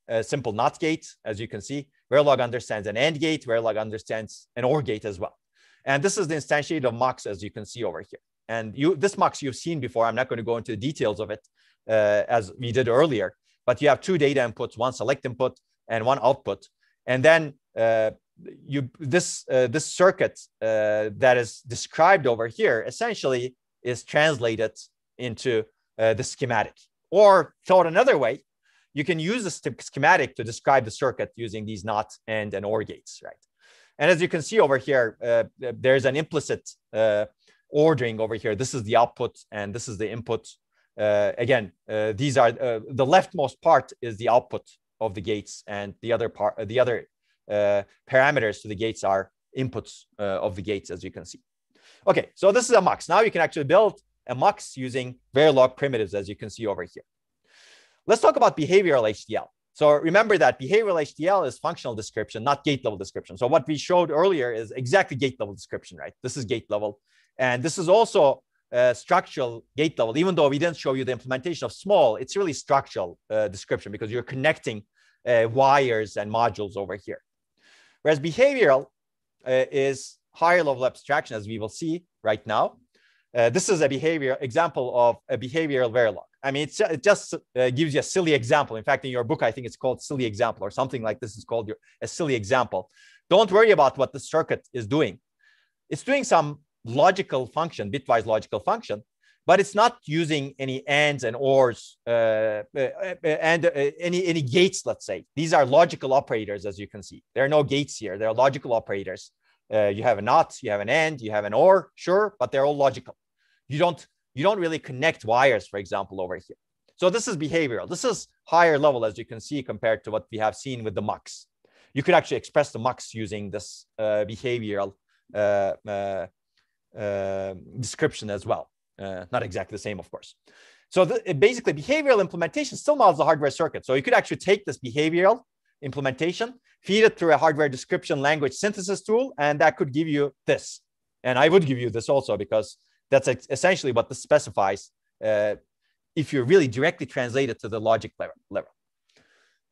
A: a simple not gate, as you can see. Verilog understands an AND gate. Verilog understands an OR gate as well. And this is the instantiate of mux, as you can see over here. And you, this mux you've seen before. I'm not going to go into the details of it uh, as we did earlier, but you have two data inputs, one select input and one output. And then uh, you this uh, this circuit uh, that is described over here essentially is translated into uh, the schematic. Or thought another way, you can use the schematic to describe the circuit using these NOT, AND, and OR gates, right? And as you can see over here, uh, there's an implicit uh, ordering over here. This is the output and this is the input. Uh, again, uh, these are uh, the leftmost part is the output of the gates, and the other part, the other uh, parameters to the gates are inputs of the gates, as you can see. Okay, so this is a mux. Now you can actually build a mux using Verilog primitives, as you can see over here. Let's talk about behavioral HDL. So remember that behavioral HDL is functional description, not gate level description. So what we showed earlier is exactly gate level description, right? This is gate level. And this is also uh, structural gate level, even though we didn't show you the implementation of small, it's really structural uh, description because you're connecting uh, wires and modules over here. Whereas behavioral uh, is higher level abstraction, as we will see right now. Uh, this is a behavior example of a behavioral Verilog. I mean, it just uh, gives you a silly example. In fact, in your book, I think it's called silly example or something like this is called your, a silly example. Don't worry about what the circuit is doing. It's doing some logical function, bitwise logical function, but it's not using any ands and ors uh, uh, uh and uh, any, any gates, let's say. These are logical operators, as you can see. There are no gates here. They're logical operators. Uh, you have a not, you have an and, you have an or, sure, but they're all logical. You don't you don't really connect wires, for example, over here. So this is behavioral. This is higher level, as you can see, compared to what we have seen with the mux. You could actually express the mux using this uh, behavioral uh, uh, uh description as well. Uh, not exactly the same, of course. So the, basically, behavioral implementation still models the hardware circuit. So you could actually take this behavioral implementation, feed it through a hardware description language synthesis tool, and that could give you this. And I would give you this also because that's essentially what this specifies uh, if you really directly translate it to the logic level.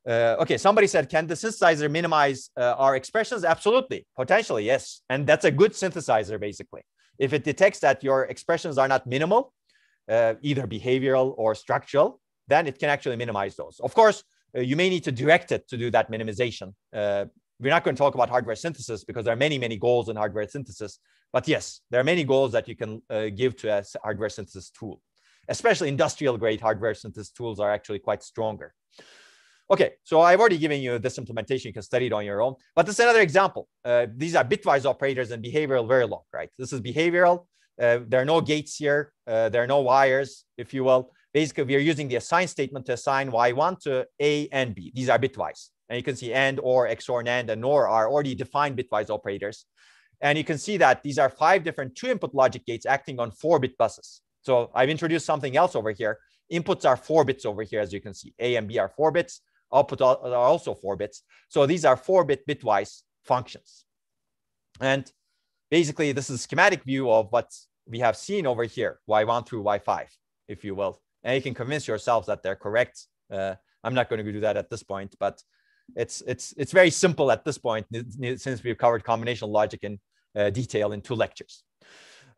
A: Uh, okay, somebody said, can the synthesizer minimize uh, our expressions? Absolutely, potentially, yes. And that's a good synthesizer, basically. If it detects that your expressions are not minimal, uh, either behavioral or structural, then it can actually minimize those. Of course, uh, you may need to direct it to do that minimization. Uh, we're not going to talk about hardware synthesis because there are many, many goals in hardware synthesis. But yes, there are many goals that you can uh, give to a hardware synthesis tool. Especially industrial grade hardware synthesis tools are actually quite stronger. Okay, so I've already given you this implementation. You can study it on your own. But this is another example. Uh, these are bitwise operators and behavioral Verilog, right? This is behavioral. Uh, there are no gates here. Uh, there are no wires, if you will. Basically, we are using the assign statement to assign y1 to a and b. These are bitwise. And you can see AND, OR, XOR, and, and NOR are already defined bitwise operators. And you can see that these are five different two input logic gates acting on four bit buses. So I've introduced something else over here. Inputs are four bits over here, as you can see. A and B are four bits. Output are also four bits. So these are four bit bitwise functions. And basically, this is a schematic view of what we have seen over here, Y1 through Y5, if you will. And you can convince yourselves that they're correct. Uh, I'm not going to do that at this point, but it's it's it's very simple at this point since we've covered combinational logic in uh, detail in two lectures.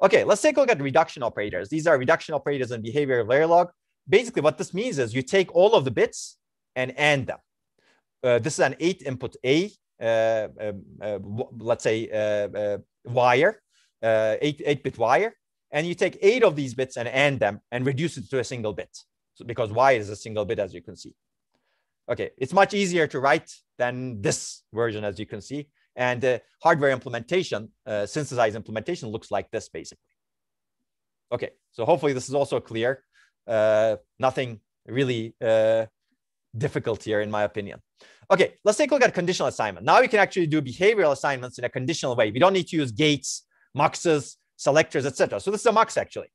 A: Okay, let's take a look at reduction operators. These are reduction operators in behavior Verilog. Basically, what this means is you take all of the bits and AND them. Uh, this is an eight input A, uh, um, uh let's say uh, uh, wire, eight, eight bit wire, and you take eight of these bits and AND them and reduce it to a single bit. So because Y is a single bit, as you can see. Okay, it's much easier to write than this version, as you can see. And the hardware implementation, uh, synthesized implementation looks like this basically. Okay, so hopefully this is also clear. Uh, nothing really uh, difficult here in my opinion. Okay, let's take a look at conditional assignment. Now we can actually do behavioral assignments in a conditional way. We don't need to use gates, muxes, selectors, etc. So this is a mux actually.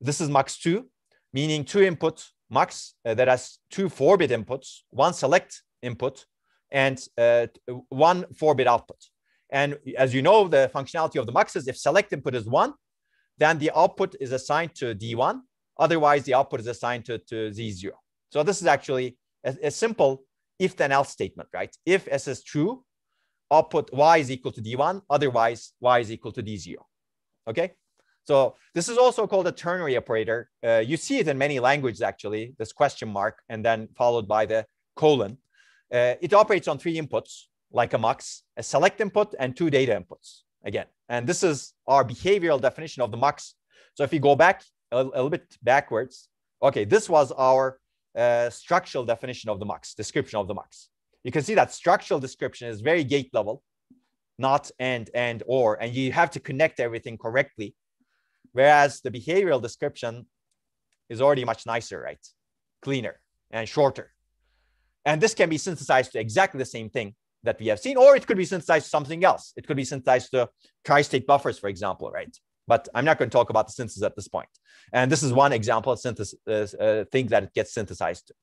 A: This is mux two, meaning two input mux uh, that has two four-bit inputs, one select input, and uh, one four-bit output. And as you know, the functionality of the mux is if select input is one, then the output is assigned to D1. Otherwise, the output is assigned to, to D0. So this is actually a, a simple if then else statement, right? If S is true, output y is equal to d1, otherwise y is equal to d0. Okay, so this is also called a ternary operator. Uh, you see it in many languages actually, this question mark, and then followed by the colon. Uh, it operates on three inputs, like a mux, a select input, and two data inputs again. And this is our behavioral definition of the mux. So if you go back a, a little bit backwards, okay, this was our uh, structural definition of the mux, description of the mux. You can see that structural description is very gate level, not and, and, or, and you have to connect everything correctly. Whereas the behavioral description is already much nicer, right? Cleaner and shorter. And this can be synthesized to exactly the same thing that we have seen, or it could be synthesized to something else. It could be synthesized to tri-state buffers, for example, right? But I'm not going to talk about the synthesis at this point. And this is one example of synthesis uh, uh, thing that it gets synthesized to.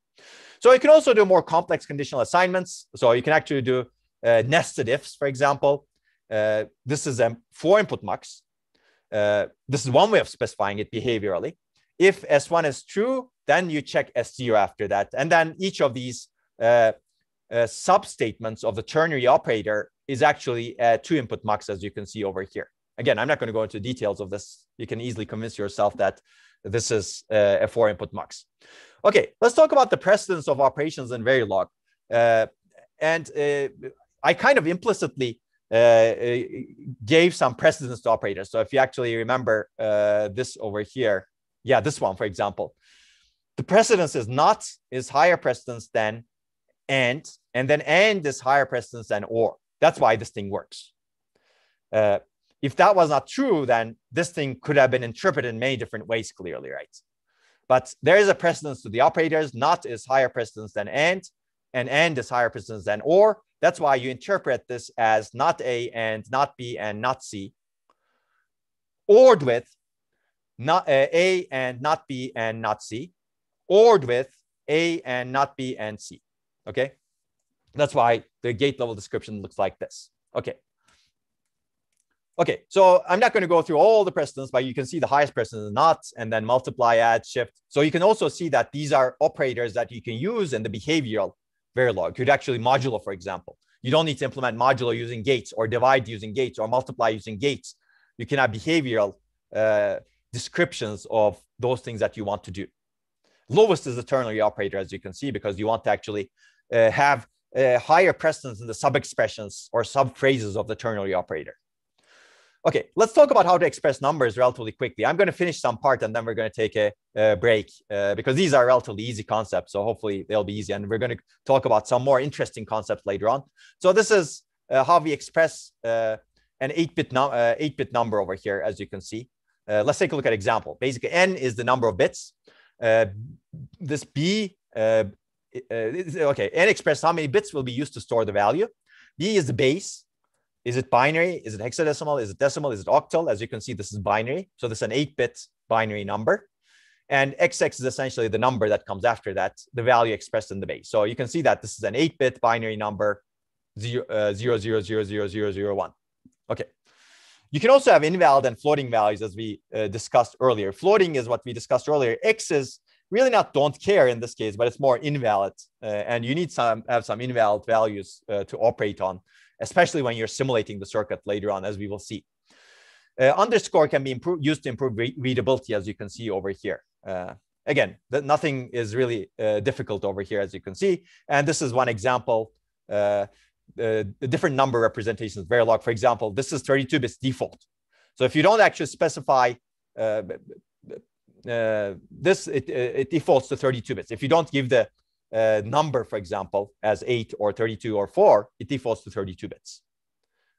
A: So you can also do more complex conditional assignments. So you can actually do uh, nested ifs, for example. Uh, this is a four input mux. Uh, this is one way of specifying it behaviorally. If S1 is true, then you check S0 after that. And then each of these uh, uh, substatements of the ternary operator is actually a two input mux, as you can see over here. Again, I'm not going to go into details of this. You can easily convince yourself that this is uh, a four input mux. Okay, let's talk about the precedence of operations in Verilog. Uh, and uh, I kind of implicitly uh, uh, gave some precedence to operators. So if you actually remember uh, this over here, yeah, this one, for example, the precedence is not is higher precedence than and, and then and is higher precedence than or. That's why this thing works. Uh, if that was not true, then this thing could have been interpreted in many different ways, clearly, right? But there is a precedence to the operators, not is higher precedence than and, and and is higher precedence than or. That's why you interpret this as not A and not B and not C, ORed with not uh, A and not B and not C, ORed with A and not B and C. Okay. That's why the gate level description looks like this. Okay. Okay, so I'm not going to go through all the precedents, but you can see the highest precedence not, and then multiply, add, shift. So you can also see that these are operators that you can use in the behavioral Verilog. You could actually modulo, for example. You don't need to implement modulo using gates or divide using gates or multiply using gates. You can have behavioral uh, descriptions of those things that you want to do. Lowest is the ternary operator, as you can see, because you want to actually uh, have a higher precedence in the sub-expressions or sub-phrases of the ternary operator. Okay, let's talk about how to express numbers relatively quickly. I'm going to finish some part and then we're going to take a, a break uh, because these are relatively easy concepts. So hopefully they'll be easy. And we're going to talk about some more interesting concepts later on. So this is uh, how we express uh, an 8-bit num uh, 8-bit number over here, as you can see. Uh, let's take a look at example. Basically, n is the number of bits. Uh, this b, okay, n express how many bits will be used to store the value. b is the base. Is it binary? Is it hexadecimal? Is it decimal? Is it octal? As you can see, this is binary. So this is an 8-bit binary number. And XX is essentially the number that comes after that, the value expressed in the base. So you can see that this is an 8-bit binary number, zero, uh, zero, zero, zero, zero, zero, zero, one. Okay. You can also have invalid and floating values as we uh, discussed earlier. Floating is what we discussed earlier. X is really not don't care in this case, but it's more invalid. Uh, and you need some have some invalid values uh, to operate on especially when you're simulating the circuit later on, as we will see. Uh, underscore can be improved, used to improve re readability, as you can see over here. Uh, again, nothing is really uh, difficult over here, as you can see. And this is one example. Uh, the, the, different number representations, Verilog, for example, this is 32 bits default. So if you don't actually specify uh, uh, this, it, it defaults to 32 bits. If you don't give the uh, number, for example, as 8 or 32 or 4, it defaults to 32 bits.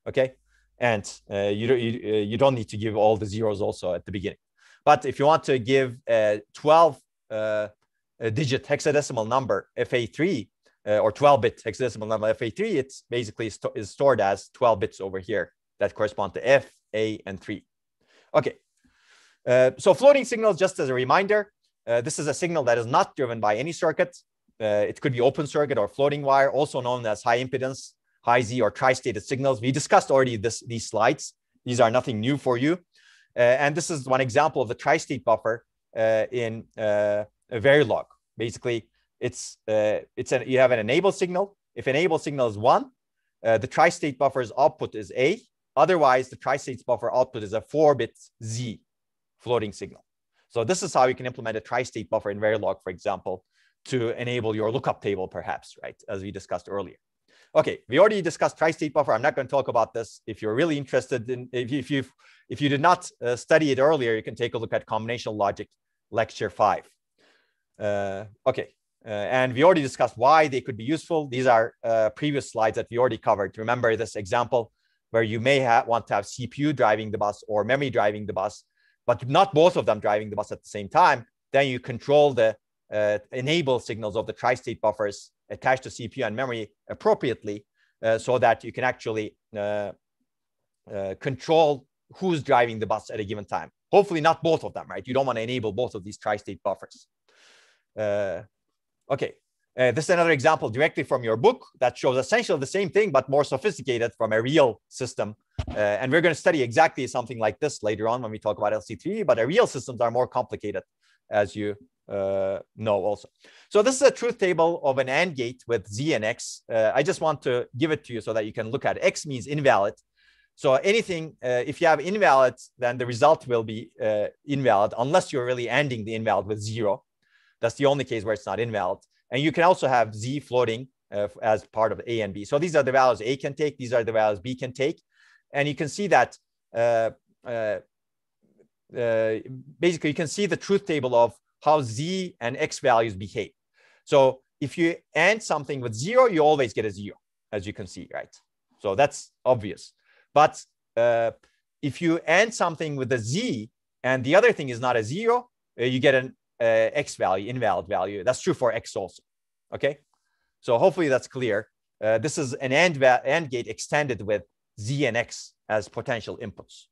A: Okay, and uh, you, don't, you, uh, you don't need to give all the zeros also at the beginning. But if you want to give a 12 uh, a digit hexadecimal number FA3 uh, or 12-bit hexadecimal number FA3, it's basically st is stored as 12 bits over here that correspond to F, A, and 3. Okay, uh, so floating signals, just as a reminder, uh, this is a signal that is not driven by any circuit. Uh, it could be open circuit or floating wire, also known as high impedance, high Z or tri-stated signals. We discussed already this, these slides. These are nothing new for you. Uh, and this is one example of the tri-state buffer uh, in uh, a Verilog. Basically, it's uh, it's an, you have an enable signal. If enable signal is one, uh, the tri-state buffer's output is A. Otherwise, the tri-state buffer output is a four-bit Z floating signal. So this is how you can implement a tri-state buffer in Verilog, for example, to enable your lookup table, perhaps, right, as we discussed earlier. Okay, we already discussed tri-state buffer. I'm not going to talk about this. If you're really interested in, if you if you if you did not uh, study it earlier, you can take a look at combinational logic lecture five. Uh, okay, uh, and we already discussed why they could be useful. These are uh, previous slides that we already covered. Remember this example where you may want to have CPU driving the bus or memory driving the bus, but not both of them driving the bus at the same time. Then you control the uh, enable signals of the tri-state buffers attached to CPU and memory appropriately uh, so that you can actually uh, uh, control who's driving the bus at a given time. Hopefully not both of them, right? You don't want to enable both of these tri-state buffers. Uh, okay, uh, this is another example directly from your book that shows essentially the same thing, but more sophisticated from a real system. And we're going to study exactly something like this later on when we talk about LC3, but real systems are more complicated, as you uh, know also. So this is a truth table of an AND gate with Z and X. Uh, I just want to give it to you so that you can look at it. X means invalid. So anything, uh, if you have invalid, then the result will be uh, invalid unless you're really ANDing the invalid with zero. That's the only case where it's not invalid. And you can also have Z floating uh, as part of A and B. So these are the values A can take. These are the values B can take. And you can see that uh, basically you can see the truth table of how Z and X values behave. So if you AND something with zero, you always get a zero, as you can see, right? So that's obvious. But uh, if you AND something with a Z and the other thing is not a zero, uh, you get an uh, X value, invalid value. That's true for X also, okay? So hopefully that's clear. Uh, this is an AND, AND gate extended with Z and X as potential inputs.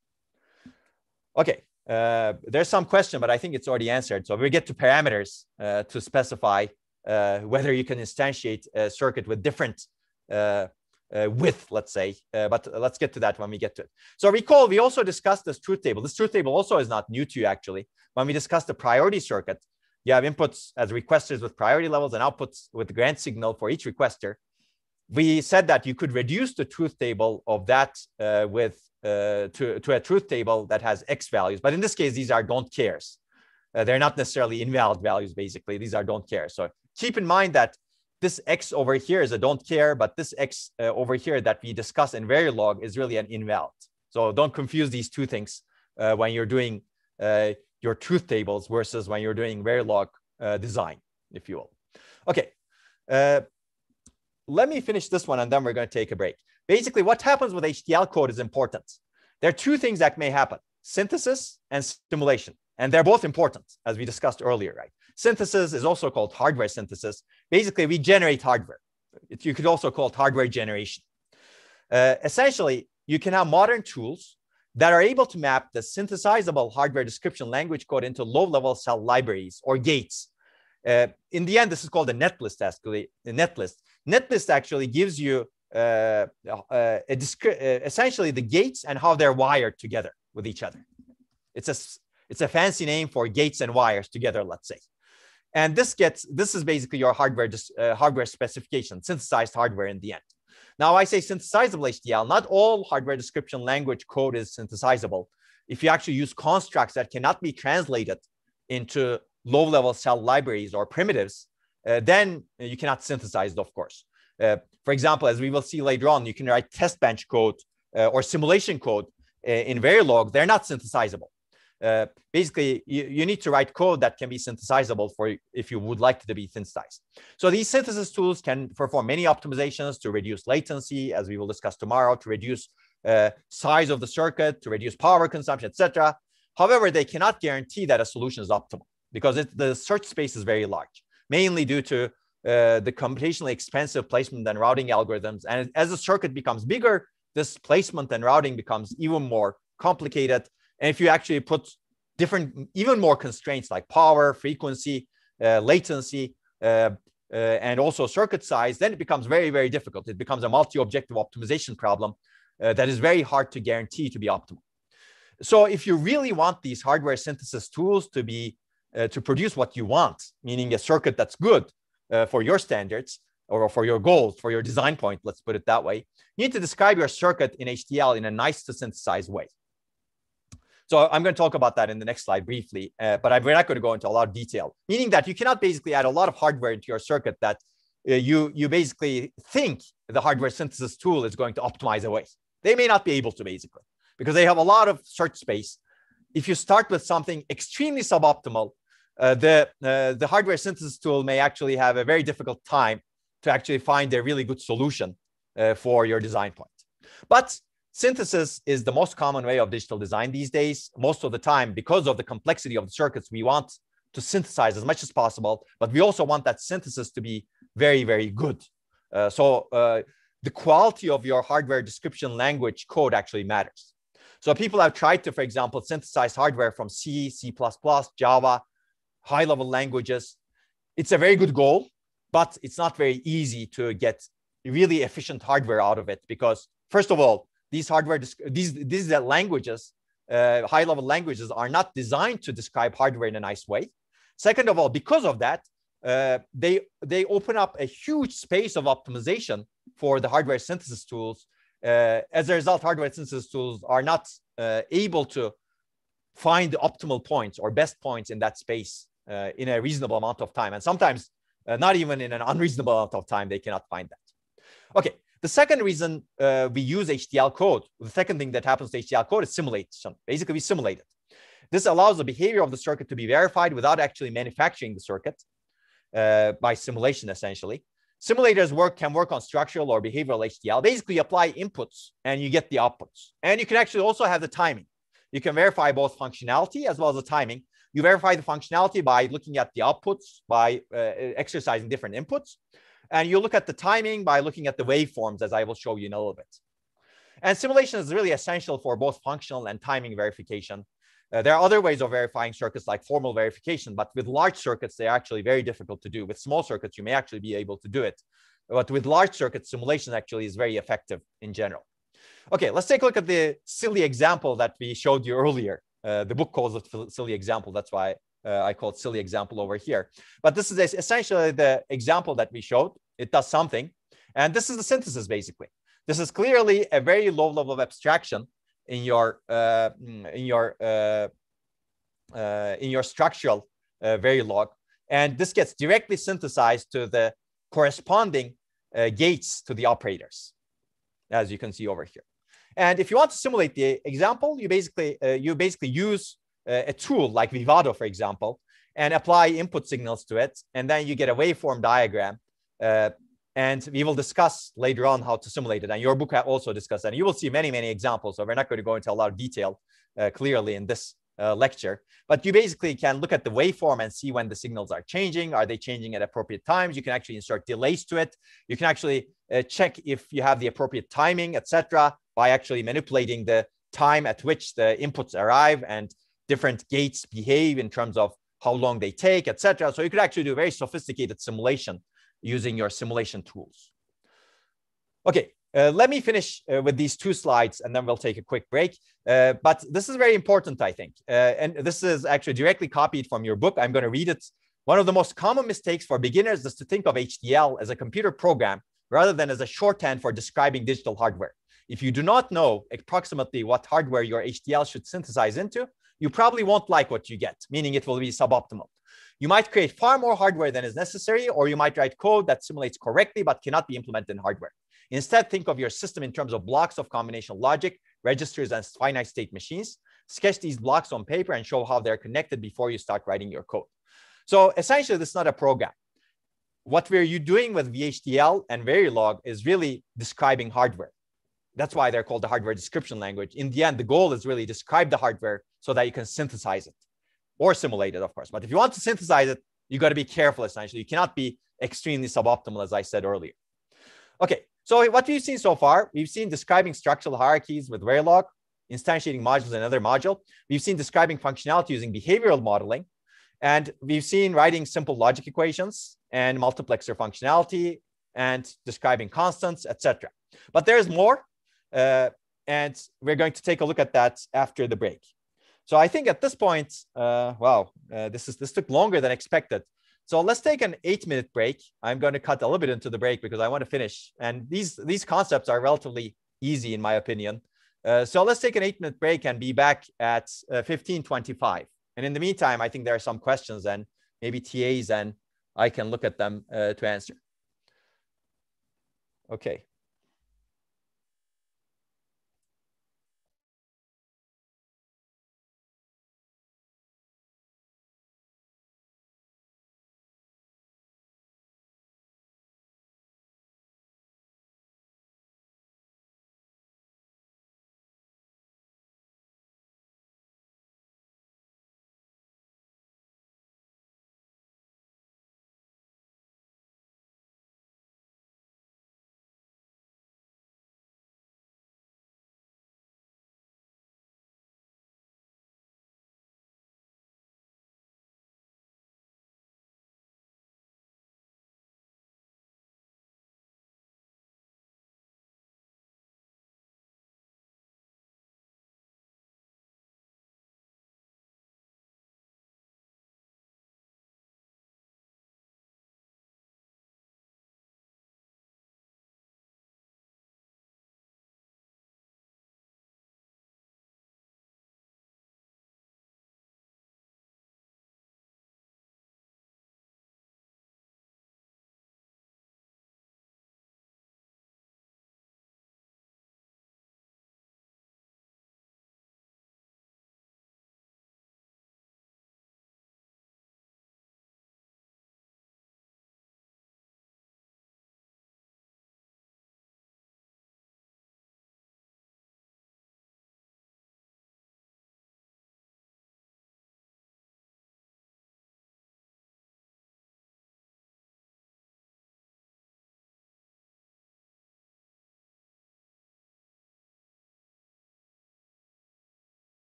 A: Okay, uh, there's some question, but I think it's already answered. So we get to parameters uh, to specify uh, whether you can instantiate a circuit with different uh, uh, width, let's say. but let's get to that when we get to it. So recall, we also discussed this truth table. This truth table also is not new to you, actually. When we discussed the priority circuit, you have inputs as requesters with priority levels and outputs with grant signal for each requester. We said that you could reduce the truth table of that with uh, to, to a truth table that has X values. But in this case, these are don't cares. Uh, they're not necessarily invalid values, basically. These are don't care. So keep in mind that this X over here is a don't care, but this X uh, over here that we discuss in Verilog is really an invalid. So don't confuse these two things uh, when you're doing uh, your truth tables versus when you're doing Verilog uh, design, if you will. Okay. Let me finish this one and then we're going to take a break. Basically, what happens with HDL code is important. There are two things that may happen synthesis and simulation. And they're both important, as we discussed earlier, right? Synthesis is also called hardware synthesis. Basically, we generate hardware. You could also call it hardware generation. Uh, essentially, you can have modern tools that are able to map the synthesizable hardware description language code into low-level cell libraries or gates. Uh, in the end, this is called a netlist, actually. A netlist. Netlist actually gives you uh, uh, uh, essentially the gates and how they're wired together with each other. It's a it's a fancy name for gates and wires together, let's say. And this gets this is basically your hardware uh, hardware specification, synthesized hardware in the end. Now I say synthesizable HDL. Not all hardware description language code is synthesizable. If you actually use constructs that cannot be translated into low-level cell libraries or primitives, uh, then you cannot synthesize it, of course. Uh, for example, as we will see later on, you can write test bench code uh, or simulation code uh, in Verilog. They're not synthesizable. Uh, basically, you, you, need to write code that can be synthesizable for if you would like to be synthesized. So these synthesis tools can perform many optimizations to reduce latency, as we will discuss tomorrow, to reduce uh, size of the circuit, to reduce power consumption, etc. However, they cannot guarantee that a solution is optimal because it, the search space is very large, mainly due to uh, the computationally expensive placement and routing algorithms. And as the circuit becomes bigger, this placement and routing becomes even more complicated. And if you actually put different, even more constraints like power, frequency, uh, latency, uh, uh and also circuit size, then it becomes very, very difficult. It becomes a multi-objective optimization problem uh, that is very hard to guarantee to be optimal. So if you really want these hardware synthesis tools to be to produce what you want, meaning a circuit that's good, uh, for your standards, or for your goals, for your design point, let's put it that way, you need to describe your circuit in HDL in a nice to synthesize way. So I'm going to talk about that in the next slide briefly, uh, but we're not going to go into a lot of detail, meaning that you cannot basically add a lot of hardware into your circuit that uh, you, you basically think the hardware synthesis tool is going to optimize away. They may not be able to basically, because they have a lot of search space. If you start with something extremely suboptimal, uh, the, uh, the hardware synthesis tool may actually have a very difficult time to actually find a really good solution uh, for your design point. But synthesis is the most common way of digital design these days. Most of the time, because of the complexity of the circuits, we want to synthesize as much as possible, but we also want that synthesis to be very, very good. Uh, so uh, the quality of your hardware description language code actually matters. So people have tried to, for example, synthesize hardware from C, C++, Java, high level languages. It's a very good goal, but it's not very easy to get really efficient hardware out of it because first of all, these hardware, these, these languages, uh, high level languages are not designed to describe hardware in a nice way. Second of all, because of that, uh, they, they open up a huge space of optimization for the hardware synthesis tools. Uh, as a result, hardware synthesis tools are not uh, able to find the optimal points or best points in that space uh, in a reasonable amount of time. And sometimes uh, not even in an unreasonable amount of time, they cannot find that. Okay, the second reason uh, we use HDL code, the second thing that happens to HDL code is simulation. Basically, we simulate it. This allows the behavior of the circuit to be verified without actually manufacturing the circuit uh, by simulation, essentially. Simulators work can work on structural or behavioral HDL. Basically, you apply inputs and you get the outputs. And you can actually also have the timing. You can verify both functionality as well as the timing. You verify the functionality by looking at the outputs, by uh, exercising different inputs. And you look at the timing by looking at the waveforms, as I will show you in a little bit. And simulation is really essential for both functional and timing verification. Uh, there are other ways of verifying circuits like formal verification, but with large circuits, they're actually very difficult to do. With small circuits, you may actually be able to do it. But with large circuits, simulation actually is very effective in general. Okay, let's take a look at the silly example that we showed you earlier. Uh, the book calls it silly example. That's why uh, I call it silly example over here. But this is essentially the example that we showed. It does something. And this is the synthesis, basically. This is clearly a very low level of abstraction in your, uh, in your, uh, uh, in your structural uh, Verilog. And this gets directly synthesized to the corresponding gates to the operators, as you can see over here. And if you want to simulate the example, you basically uh, you basically use uh, a tool like Vivado, for example, and apply input signals to it, and then you get a waveform diagram. Uh, and we will discuss later on how to simulate it. And your book also discuss that. And you will see many, many examples. So we're not going to go into a lot of detail uh, clearly in this uh, lecture. But you basically can look at the waveform and see when the signals are changing. Are they changing at appropriate times? You can actually insert delays to it. You can actually uh, check if you have the appropriate timing, etc by actually manipulating the time at which the inputs arrive and different gates behave in terms of how long they take, etc. So you could actually do a very sophisticated simulation using your simulation tools. Okay, uh, let me finish uh, with these two slides and then we'll take a quick break. Uh, but this is very important, I think. Uh, and this is actually directly copied from your book. I'm going to read it. One of the most common mistakes for beginners is to think of HDL as a computer program rather than as a shorthand for describing digital hardware. If you do not know approximately what hardware your HDL should synthesize into, you probably won't like what you get, meaning it will be suboptimal. You might create far more hardware than is necessary, or you might write code that simulates correctly but cannot be implemented in hardware. Instead, think of your system in terms of blocks of combinational logic, registers, and finite state machines. Sketch these blocks on paper and show how they're connected before you start writing your code. So essentially, this is not a program. What we're doing with VHDL and Verilog is really describing hardware. That's why they're called the hardware description language. In the end, the goal is really describe the hardware so that you can synthesize it or simulate it, of course. But if you want to synthesize it, you got to be careful, essentially. You cannot be extremely suboptimal, as I said earlier. Okay, so what we've seen so far, we've seen describing structural hierarchies with Verilog, instantiating modules in another module. We've seen describing functionality using behavioral modeling. And we've seen writing simple logic equations and multiplexer functionality and describing constants, etc. But there's more. Uh, and we're going to take a look at that after the break. So I think at this point, uh, wow, uh, this is this took longer than expected. So let's take an eight minute break. I'm going to cut a little bit into the break because I want to finish. And these, these concepts are relatively easy in my opinion. Uh, so let's take an eight minute break and be back at uh, 1525. And in the meantime, I think there are some questions and maybe TAs and I can look at them uh, to answer. Okay.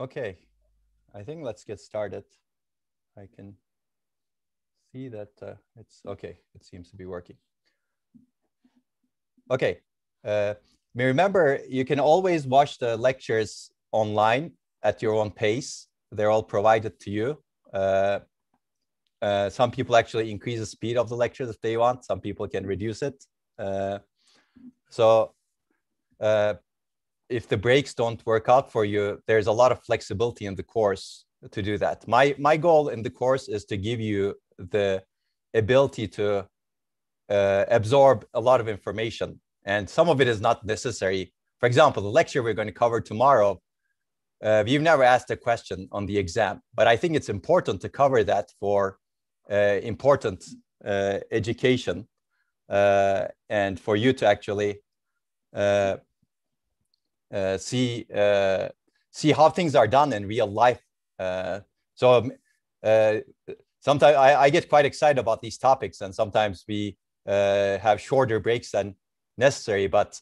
A: Okay, I think let's get started. I can see that uh, it's okay. It seems to be working. Okay, uh, remember you can always watch the lectures online at your own pace. They're all provided to you. Uh, uh, some people actually increase the speed of the lectures if they want. Some people can reduce it. Uh, so uh, if the breaks don't work out for you, there's a lot of flexibility in the course to do that. My my goal in the course is to give you the ability to uh, absorb a lot of information, and some of it is not necessary. For example, the lecture we're going to cover tomorrow, uh, we've never asked a question on the exam, but I think it's important to cover that for uh, important uh, education uh, and for you to actually uh, uh, see uh, see how things are done in real life. so um, sometimes I, I, get quite excited about these topics, and sometimes we have shorter breaks than necessary. But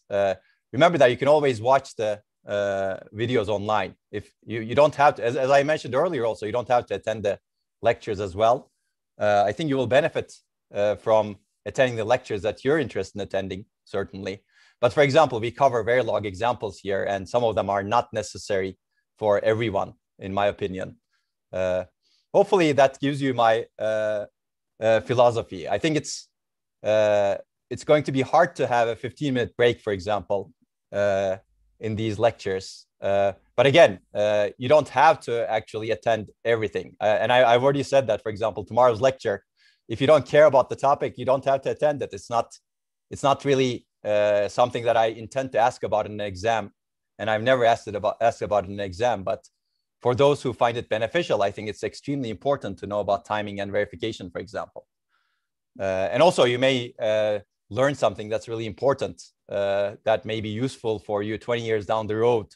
A: remember that you can always watch the uh, videos online. If you, you don't have to, as, as I mentioned earlier, also, you don't have to attend the lectures as well. Uh, I think you will benefit uh, from attending the lectures that you're interested in attending, certainly. But for example, we cover Verilog examples here, and some of them are not necessary for everyone, in my opinion. Uh, hopefully, that gives you my uh, uh, philosophy. I think it's uh, it's going to be hard to have a 15 minute break, for example, uh, in these lectures. Uh, but again, you don't have to actually attend everything. and I, I've already said that, for example, tomorrow's lecture, if you don't care about the topic, you don't have to attend it. It's not it's not really uh, something that I intend to ask about in an exam, and I've never asked it about asked about in an exam. But for those who find it beneficial, I think it's extremely important to know about timing and verification, for example. Uh, and also, you may uh, learn something that's really important uh, that may be useful for you 20 years down the road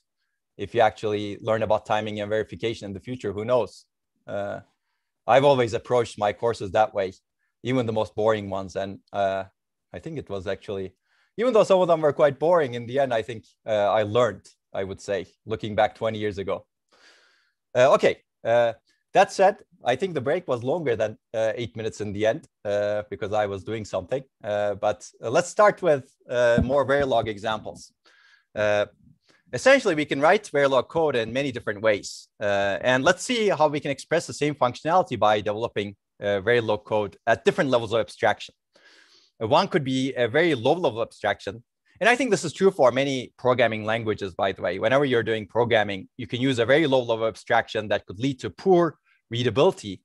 A: if you actually learn about timing and verification in the future. Who knows? Uh, I've always approached my courses that way, even the most boring ones, and uh, I think it was actually even though some of them were quite boring, in the end, I think uh, I learned, I would say, looking back 20 years ago. Uh, okay, uh, that said, I think the break was longer than uh, eight minutes in the end uh, because I was doing something. Uh, but let's start with more Verilog examples. essentially, we can write Verilog code in many different ways. and let's see how we can express the same functionality by developing Verilog code at different levels of abstraction. One could be a very low level abstraction. And I think this is true for many programming languages, by the way. Whenever you're doing programming, you can use a very low level abstraction that could lead to poor readability.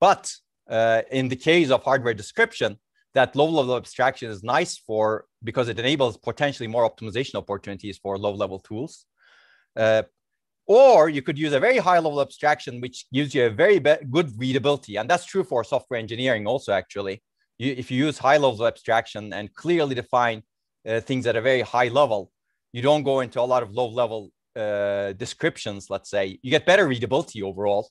A: But uh, in the case of hardware description, that low level abstraction is nice for because it enables potentially more optimization opportunities for low level tools. Uh, or you could use a very high level abstraction, which gives you a very good readability. And that's true for software engineering also, actually you, if you use high levels of abstraction and clearly define uh, things at a very high level, you don't go into a lot of low level uh, descriptions, let's say, you get better readability overall.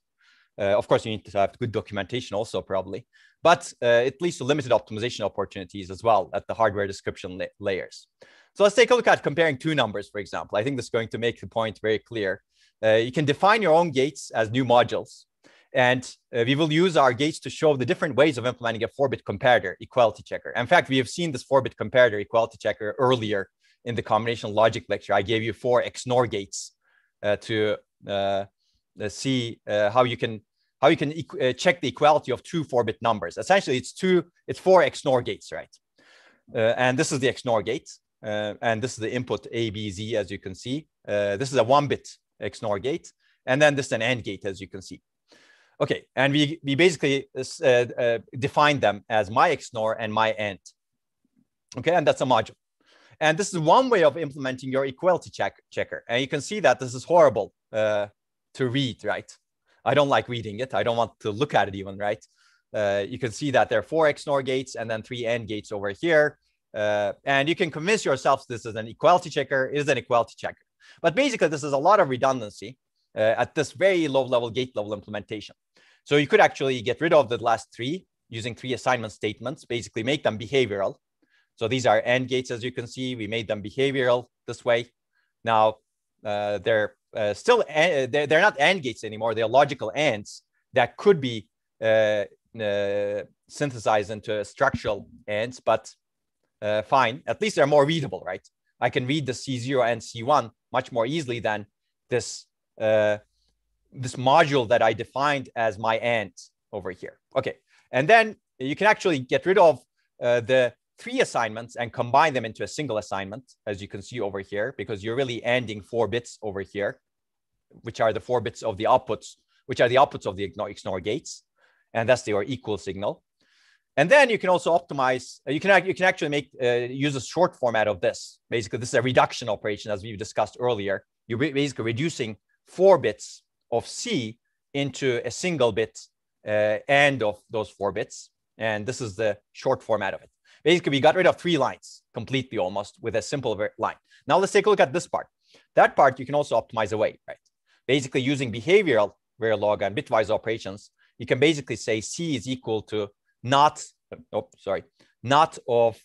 A: Uh, of course, you need to have good documentation also, probably, but uh, it leads to limited optimization opportunities as well at the hardware description la layers. So let's take a look at comparing two numbers, for example. I think this is going to make the point very clear. Uh, you can define your own gates as new modules. And uh, we will use our gates to show the different ways of implementing a four-bit comparator equality checker. In fact, we have seen this four-bit comparator equality checker earlier in the combination logic lecture. I gave you four XNOR gates uh, to uh, uh see uh, how you can how you can uh, check the equality of two four-bit numbers. Essentially, it's two it's four XNOR gates, right? and this is the XNOR gate, and this is the input A, B, Z, as you can see. this is a one-bit XNOR gate, and then this is an AND gate, as you can see. Okay, and we, we basically uh, uh, define them as my XNOR and my AND. Okay, and that's a module. And this is one way of implementing your equality check checker. And you can see that this is horrible uh, to read, right? I don't like reading it. I don't want to look at it even, right? Uh, you can see that there are four XNOR gates and then three AND gates over here. Uh, and you can convince yourself this is an equality checker, it is an equality checker. But basically, this is a lot of redundancy uh, at this very low level gate level implementation. So you could actually get rid of the last three using three assignment statements, basically make them behavioral. So these are AND gates, as you can see, we made them behavioral this way. Now uh, they're uh, still they're, they're not AND gates anymore. They're logical ANDs that could be uh, uh, synthesized into structural ANDs, but uh, fine. At least they're more readable, right? I can read the C0 and C1 much more easily than this uh, this module that I defined as my AND over here. Okay, and then you can actually get rid of uh, the three assignments and combine them into a single assignment, as you can see over here, because you're really ANDing four bits over here, which are the four bits of the outputs, which are the outputs of the XNOR gates. And that's your equal signal. And then you can also optimize, uh, you can, you can actually make, uh, use a short format of this. Basically, this is a reduction operation, as we've discussed earlier. You're basically reducing four bits of C into a single bit uh, and of those four bits. And this is the short format of it. Basically, we got rid of three lines completely almost with a simple line. Now let's take a look at this part. That part you can also optimize away, right? Basically using behavioral Verilog and bitwise operations, you can basically say C is equal to not, oh, sorry, not of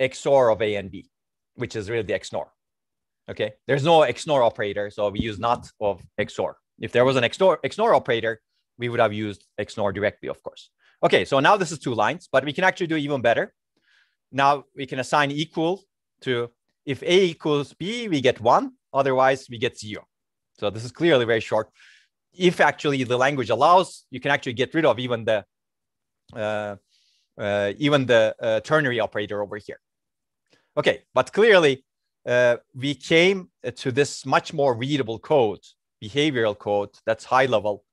A: XOR of A and B, which is really the XNOR. Okay, there's no XNOR operator, so we use not of XOR. If there was an XNOR, XNOR operator, we would have used XNOR directly, of course. Okay, so now this is two lines, but we can actually do even better. Now we can assign equal to if A equals B, we get one, otherwise we get zero. So this is clearly very short. If actually the language allows, you can actually get rid of even the uh, uh, even the uh, ternary operator over here. Okay, but clearly uh, we came to this much more readable code, behavioral code that's high level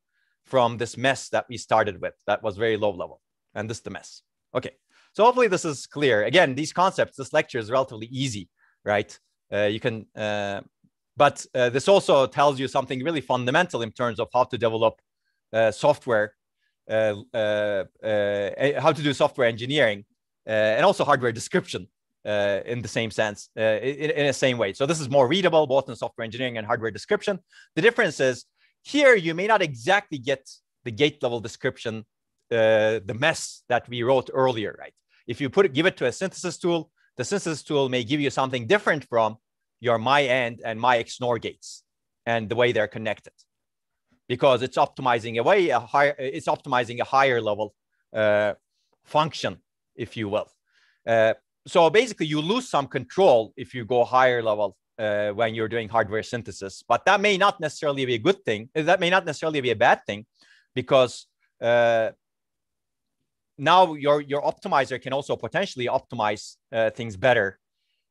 A: from this mess that we started with that was very low level. And this is the mess. Okay, so hopefully this is clear. Again, these concepts, this lecture is relatively easy, right? Uh, you can, uh, but uh, this also tells you something really fundamental in terms of how to develop uh, software, uh, uh, how to do software engineering, and also hardware description in the same sense, in, in the same way. So this is more readable, both in software engineering and hardware description. The difference is here, you may not exactly get the gate level description, uh, the mess that we wrote earlier, right? If you put it, give it to a synthesis tool, the synthesis tool may give you something different from your my AND and my XNOR gates and the way they're connected because it's optimizing away a higher, it's optimizing a higher level uh, function, if you will. Uh, so basically you lose some control if you go higher level uh, when you're doing hardware synthesis. But that may not necessarily be a good thing. That may not necessarily be a bad thing because uh, now your, your optimizer can also potentially optimize uh, things better.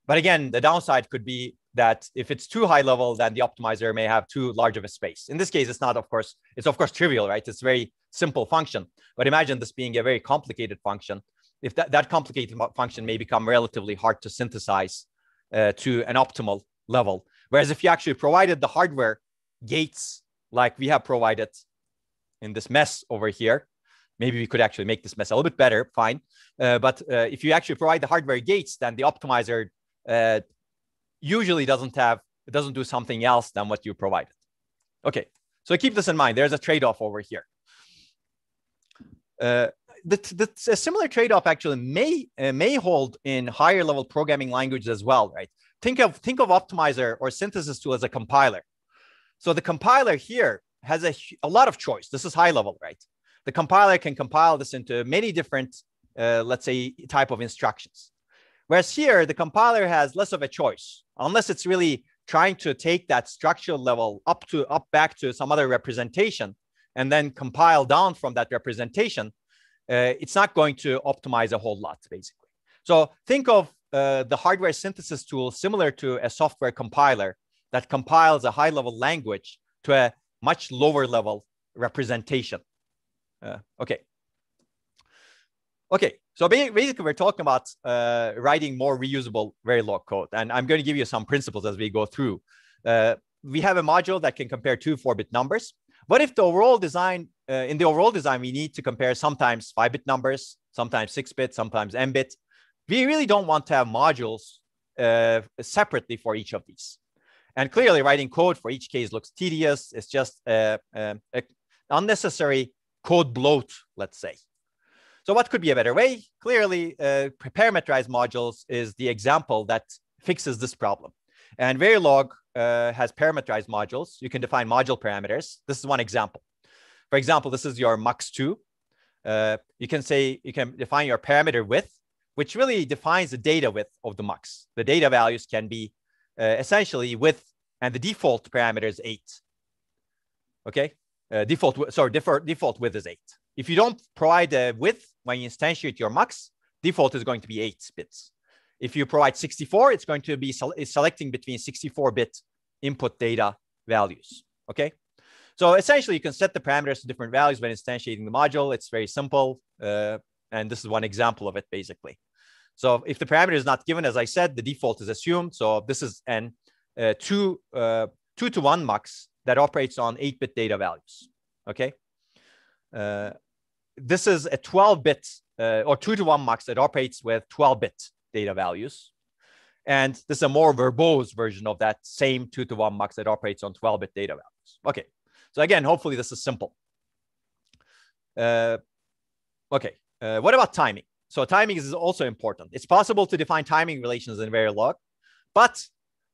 A: But again, the downside could be that if it's too high level, then the optimizer may have too large of a space. In this case, it's not, of course, it's of course trivial, right? It's very simple function. But imagine this being a very complicated function. If that, that complicated function may become relatively hard to synthesize uh, to an optimal level. Whereas if you actually provided the hardware gates like we have provided in this mess over here, maybe we could actually make this mess a little bit better, fine. Uh, but uh, if you actually provide the hardware gates, then the optimizer uh, usually doesn't have, it doesn't do something else than what you provided. Okay, so keep this in mind. There's a trade-off over here. The, the, a similar trade-off actually may uh, may hold in higher level programming languages as well, right? think of think of optimizer or synthesis tool as a compiler. So the compiler here has a, a lot of choice. This is high level, right? The compiler can compile this into many different, uh, let's say, type of instructions. Whereas here, the compiler has less of a choice, unless it's really trying to take that structural level up to up back to some other representation and then compile down from that representation. Uh, it's not going to optimize a whole lot, basically. So think of uh, the hardware synthesis tool similar to a software compiler that compiles a high level language to a much lower level representation. Uh, okay. Okay, so basically we're talking about uh, writing more reusable Verilog code. And I'm going to give you some principles as we go through. Uh, we have a module that can compare two four-bit numbers. What if the overall design, uh, in the overall design, we need to compare sometimes five-bit numbers, sometimes six-bit, sometimes n-bit we really don't want to have modules uh, separately for each of these. And clearly writing code for each case looks tedious. It's just uh, uh, unnecessary code bloat, let's say. So what could be a better way? Clearly, uh, parameterized modules is the example that fixes this problem. And Verilog uh, has parameterized modules. You can define module parameters. This is one example. For example, this is your mux2. Uh, you can say, you can define your parameter width, which really defines the data width of the mux. The data values can be uh, essentially width, and the default parameter is eight. Okay, uh, default, sorry, default, default width is eight. If you don't provide a width when you instantiate your mux, default is going to be eight bits. If you provide 64, it's going to be selecting between 64-bit input data values, okay? So essentially, you can set the parameters to different values when instantiating the module. It's very simple, uh, and this is one example of it, basically. So if the parameter is not given, as I said, the default is assumed. So this is an uh, two, uh, two to one mux that operates on 8-bit data values, okay? Uh, this is a 12-bit uh, or two to one mux that operates with 12-bit data values. And this is a more verbose version of that same two to one mux that operates on 12-bit data values. Okay, so again, hopefully this is simple. Uh, okay, uh, what about timing? So timing is also important. It's possible to define timing relations in Verilog, but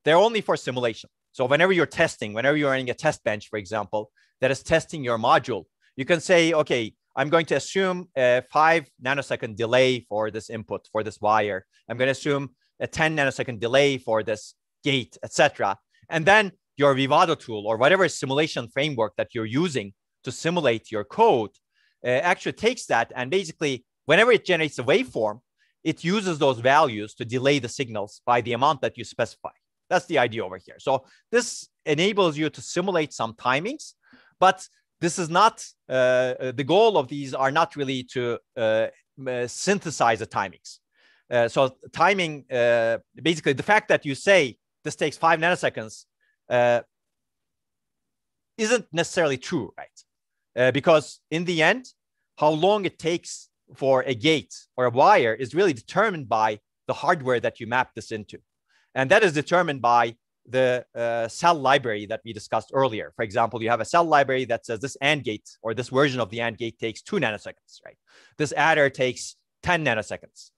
A: they're only for simulation. So whenever you're testing, whenever you're running a test bench, for example, that is testing your module, you can say, okay, I'm going to assume a five nanosecond delay for this input for this wire. I'm going to assume a 10 nanosecond delay for this gate, etc. And then your Vivado tool or whatever simulation framework that you're using to simulate your code uh, actually takes that and basically whenever it generates a waveform, it uses those values to delay the signals by the amount that you specify. That's the idea over here. So this enables you to simulate some timings, but this is not uh, uh, the goal of these are not really to uh, synthesize the timings. Uh, so timing, uh, basically the fact that you say this takes five nanoseconds uh, isn't necessarily true, right? because in the end, how long it takes for a gate or a wire is really determined by the hardware that you map this into. And that is determined by the uh, cell library that we discussed earlier. For example, you have a cell library that says this AND gate or this version of the AND gate takes two nanoseconds, right? This adder takes 10 nanoseconds.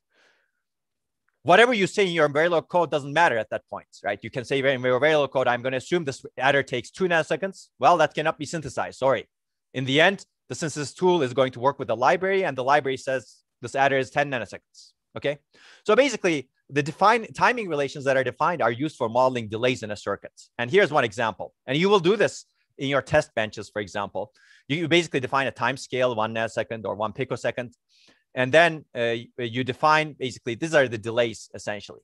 A: Whatever you say in your Verilog code doesn't matter at that point, right? You can say in your Verilog code, I'm going to assume this adder takes two nanoseconds. Well, that cannot be synthesized. Sorry. In the end, the synthesis tool is going to work with the library, and the library says this adder is 10 nanoseconds. Okay. So basically, the defined timing relations that are defined are used for modeling delays in a circuit. And here's one example. And you will do this in your test benches, for example. You, you basically define a time scale, one nanosecond or one picosecond. And then uh, you define basically, these are the delays essentially.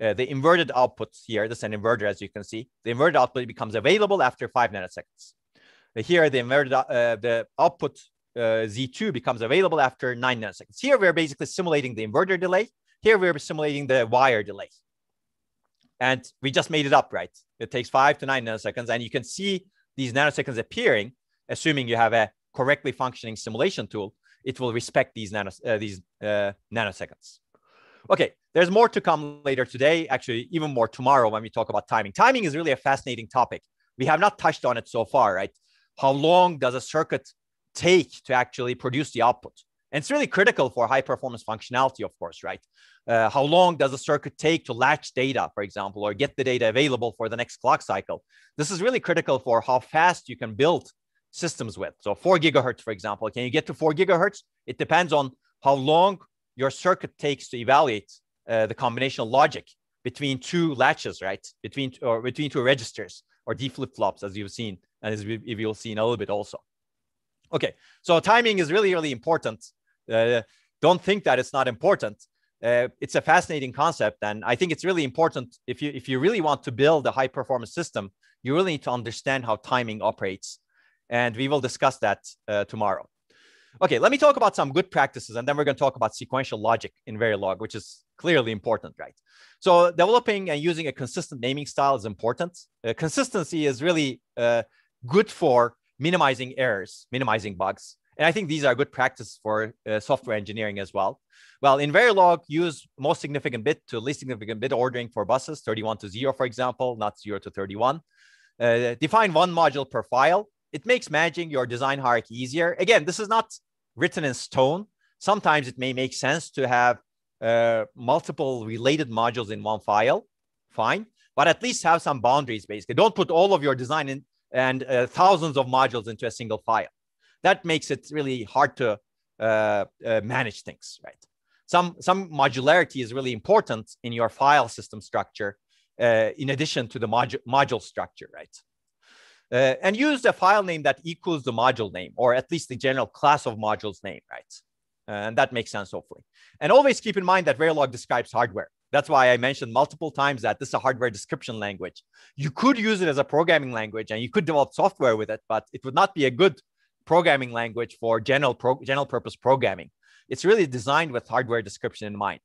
A: Uh, the inverted outputs here, this is an inverter as you can see. The inverted output becomes available after five nanoseconds. Here, the inverted, uh, the output uh, Z2 becomes available after nine nanoseconds. Here, we're basically simulating the inverter delay here we're simulating the wire delay. And we just made it up, right? It takes five to nine nanoseconds. And you can see these nanoseconds appearing, assuming you have a correctly functioning simulation tool, it will respect these, nanos, uh, these uh, nanoseconds. Okay, there's more to come later today, actually, even more tomorrow when we talk about timing. Timing is really a fascinating topic. We have not touched on it so far, right? How long does a circuit take to actually produce the output? And it's really critical for high performance functionality, of course, right? Uh, how long does a circuit take to latch data, for example, or get the data available for the next clock cycle? This is really critical for how fast you can build systems with. So four gigahertz, for example, can you get to four gigahertz? It depends on how long your circuit takes to evaluate uh, the combinational logic between two latches, right? Between or between two registers or D flip flops, as you've seen, and as we, you'll see in a little bit also. Okay, so timing is really, really important uh, don't think that it's not important. Uh, it's a fascinating concept, and I think it's really important if you if you really want to build a high performance system, you really need to understand how timing operates, and we will discuss that uh, tomorrow. Okay, let me talk about some good practices, and then we're going to talk about sequential logic in Verilog, which is clearly important, right? So developing and using a consistent naming style is important. Uh, consistency is really uh, good for minimizing errors, minimizing bugs. And I think these are good practice for uh, software engineering as well. Well, in Verilog, use most significant bit to least significant bit ordering for buses, 31 to 0, for example, not 0 to 31. Uh, define one module per file. It makes managing your design hierarchy easier. Again, this is not written in stone. Sometimes it may make sense to have uh, multiple related modules in one file. fine, but at least have some boundaries basically. Don't put all of your design in and uh, thousands of modules into a single file. That makes it really hard to uh, uh, manage things, right? Some, some modularity is really important in your file system structure uh, in addition to the modu module structure, right? Uh, and use a file name that equals the module name, or at least the general class of modules name, right? And that makes sense, hopefully. And always keep in mind that Verilog describes hardware. That's why I mentioned multiple times that this is a hardware description language. You could use it as a programming language and you could develop software with it, but it would not be a good programming language for general, pro general purpose programming. It's really designed with hardware description in mind.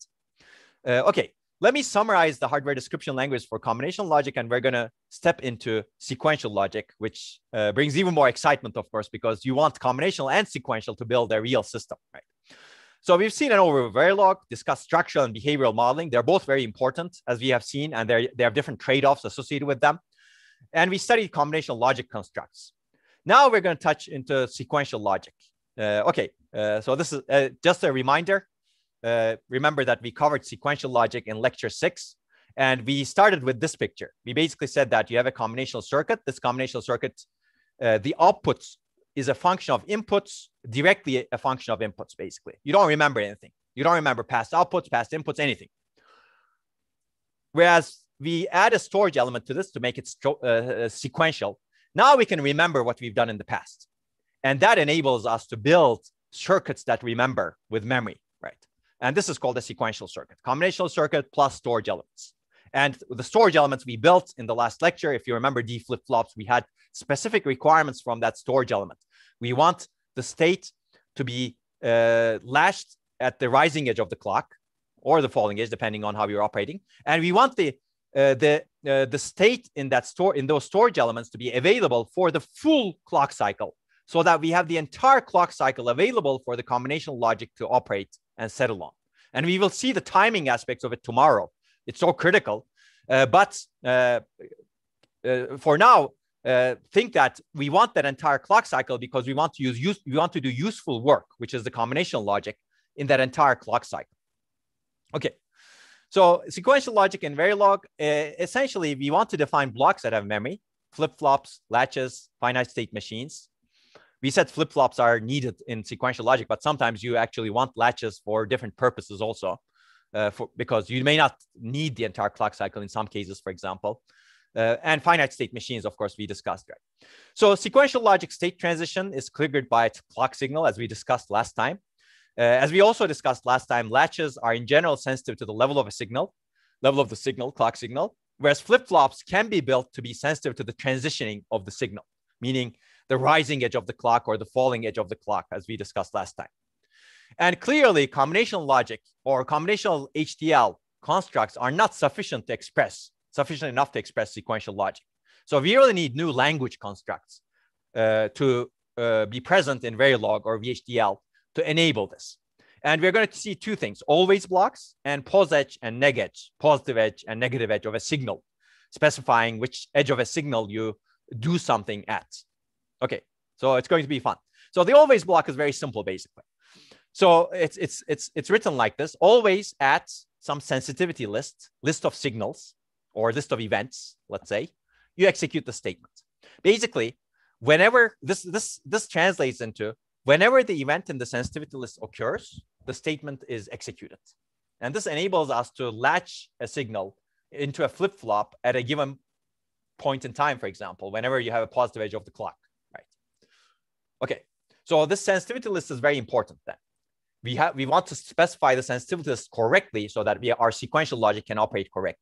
A: Uh, okay, let me summarize the hardware description language for combinational logic, and we're going to step into sequential logic, which uh, brings even more excitement, of course, because you want combinational and sequential to build a real system, right? So we've seen an overview of Verilog, discussed structural and behavioral modeling. They're both very important, as we have seen, and they have different trade-offs associated with them. And we studied combinational logic constructs. Now we're going to touch into sequential logic. Uh, okay, uh, so this is uh, just a reminder. Uh, remember that we covered sequential logic in lecture six, and we started with this picture. We basically said that you have a combinational circuit. This combinational circuit, uh, the outputs is a function of inputs, directly a function of inputs, basically. You don't remember anything. You don't remember past outputs, past inputs, anything. Whereas we add a storage element to this to make it uh, uh, sequential. Now we can remember what we've done in the past. And that enables us to build circuits that remember with memory, right? And this is called a sequential circuit, combinational circuit plus storage elements. And the storage elements we built in the last lecture, if you remember D flip-flops, we had specific requirements from that storage element. We want the state to be uh, latched at the rising edge of the clock or the falling edge, depending on how you're operating. And we want the uh, the uh, the state in that store in those storage elements to be available for the full clock cycle, so that we have the entire clock cycle available for the combinational logic to operate and settle on. And we will see the timing aspects of it tomorrow. It's so critical. Uh, but uh, uh, for now, uh, think that we want that entire clock cycle because we want to use, use we want to do useful work, which is the combinational logic in that entire clock cycle. Okay. So sequential logic in Verilog, uh, essentially, we want to define blocks that have memory, flip-flops, latches, finite state machines. We said flip-flops are needed in sequential logic, but sometimes you actually want latches for different purposes also, uh, for, because you may not need the entire clock cycle in some cases, for example. Uh, and finite state machines, of course, we discussed, right? So sequential logic state transition is triggered by a clock signal, as we discussed last time. Uh, as we also discussed last time, latches are in general sensitive to the level of a signal, level of the signal, clock signal, whereas flip-flops can be built to be sensitive to the transitioning of the signal, meaning the rising edge of the clock or the falling edge of the clock, as we discussed last time. And clearly, combinational logic or combinational HDL constructs are not sufficient to express sufficient enough to express sequential logic. So we really need new language constructs uh, to uh, be present in Verilog or VHDL to enable this. And we're going to see two things, always blocks and pos edge and neg edge, positive edge and negative edge of a signal, specifying which edge of a signal you do something at. Okay, so it's going to be fun. So the always block is very simple, basically. So it's, it's, it's, it's written like this, always at some sensitivity list, list of signals, or list of events, let's say, you execute the statement. Basically, whenever this this this translates into whenever the event in the sensitivity list occurs, the statement is executed. And this enables us to latch a signal into a flip-flop at a given point in time, for example, whenever you have a positive edge of the clock, right? Okay, so this sensitivity list is very important then. We have we want to specify the sensitivity list correctly so that we, our sequential logic can operate correctly.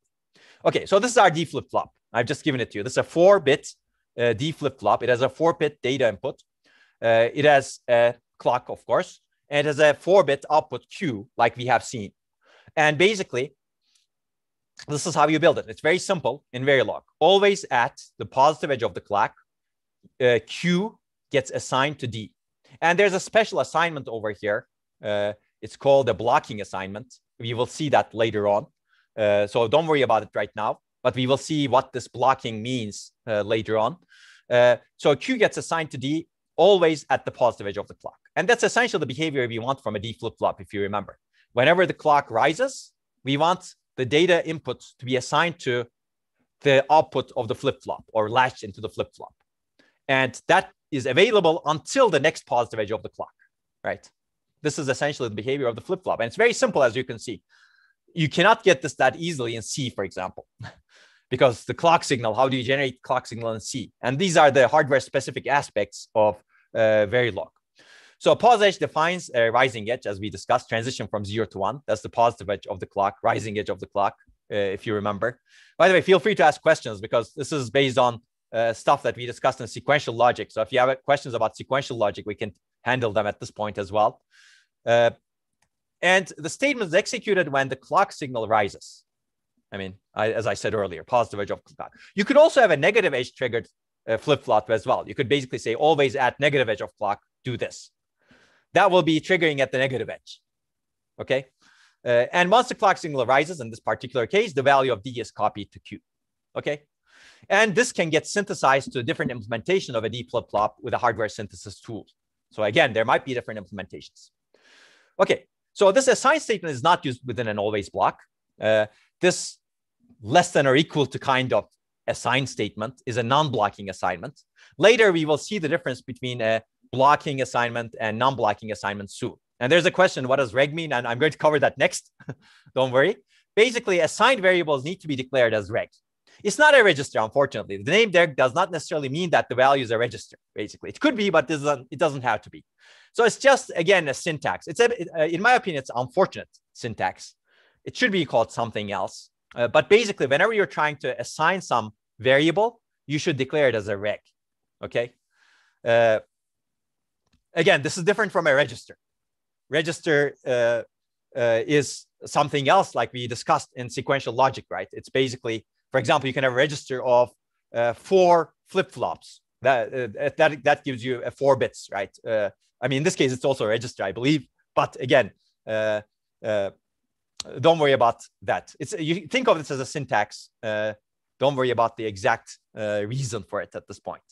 A: Okay, so this is our D flip-flop. I've just given it to you. This is a four-bit uh, D flip-flop. It has a four-bit data input. Uh, it has a clock, of course, and it has a four-bit output Q, like we have seen. And basically, this is how you build it. It's very simple in Verilog. Always at the positive edge of the clock, uh, Q gets assigned to D. And there's a special assignment over here. Uh, it's called a blocking assignment. We will see that later on. Uh, so don't worry about it right now, but we will see what this blocking means uh, later on. Uh, so Q gets assigned to D always at the positive edge of the clock. And that's essentially the behavior we want from a D flip-flop, if you remember. Whenever the clock rises, we want the data input to be assigned to the output of the flip-flop or latched into the flip-flop. And that is available until the next positive edge of the clock, right? This is essentially the behavior of the flip-flop. And it's very simple, as you can see. You cannot get this that easily in C, for example, because the clock signal, how do you generate clock signal in C? And these are the hardware specific aspects of uh, Verilog. So pos edge defines a rising edge, as we discussed, transition from zero to one. That's the positive edge of the clock, rising edge of the clock, uh, if you remember. By the way, feel free to ask questions because this is based on uh, stuff that we discussed in sequential logic. So if you have questions about sequential logic, we can handle them at this point as well. Uh, and the statement is executed when the clock signal rises. I mean, I, as I said earlier, positive edge of clock. You could also have a negative edge triggered uh, flip flop as well. You could basically say always at negative edge of clock, do this that will be triggering at the negative edge. Okay. Uh, and once the clock signal arises, in this particular case, the value of D is copied to Q. Okay. And this can get synthesized to a different implementation of a D flip flop with a hardware synthesis tool. So again, there might be different implementations. Okay. So this assign statement is not used within an always block. Uh, this less than or equal to kind of assign statement is a non-blocking assignment. Later, we will see the difference between a blocking assignment and non-blocking assignment soon. And there's a question, what does reg mean? And I'm going to cover that next. Don't worry. Basically, assigned variables need to be declared as reg. It's not a register, unfortunately. The name there does not necessarily mean that the values are a register, basically. It could be, but it doesn't have to be. So it's just, again, a syntax. It's, a, uh, in my opinion, it's unfortunate syntax. It should be called something else. Uh, but basically, whenever you're trying to assign some variable, you should declare it as a reg, okay? Uh, again, this is different from a register. Register uh, uh, is something else like we discussed in sequential logic, right? It's basically, for example, you can have a register of uh, four flip-flops. That, uh, that, that gives you four bits, right? Uh, I mean, in this case, it's also a register, I believe. But again, uh, don't worry about that. It's you think of this as a syntax. don't worry about the exact reason for it at this point.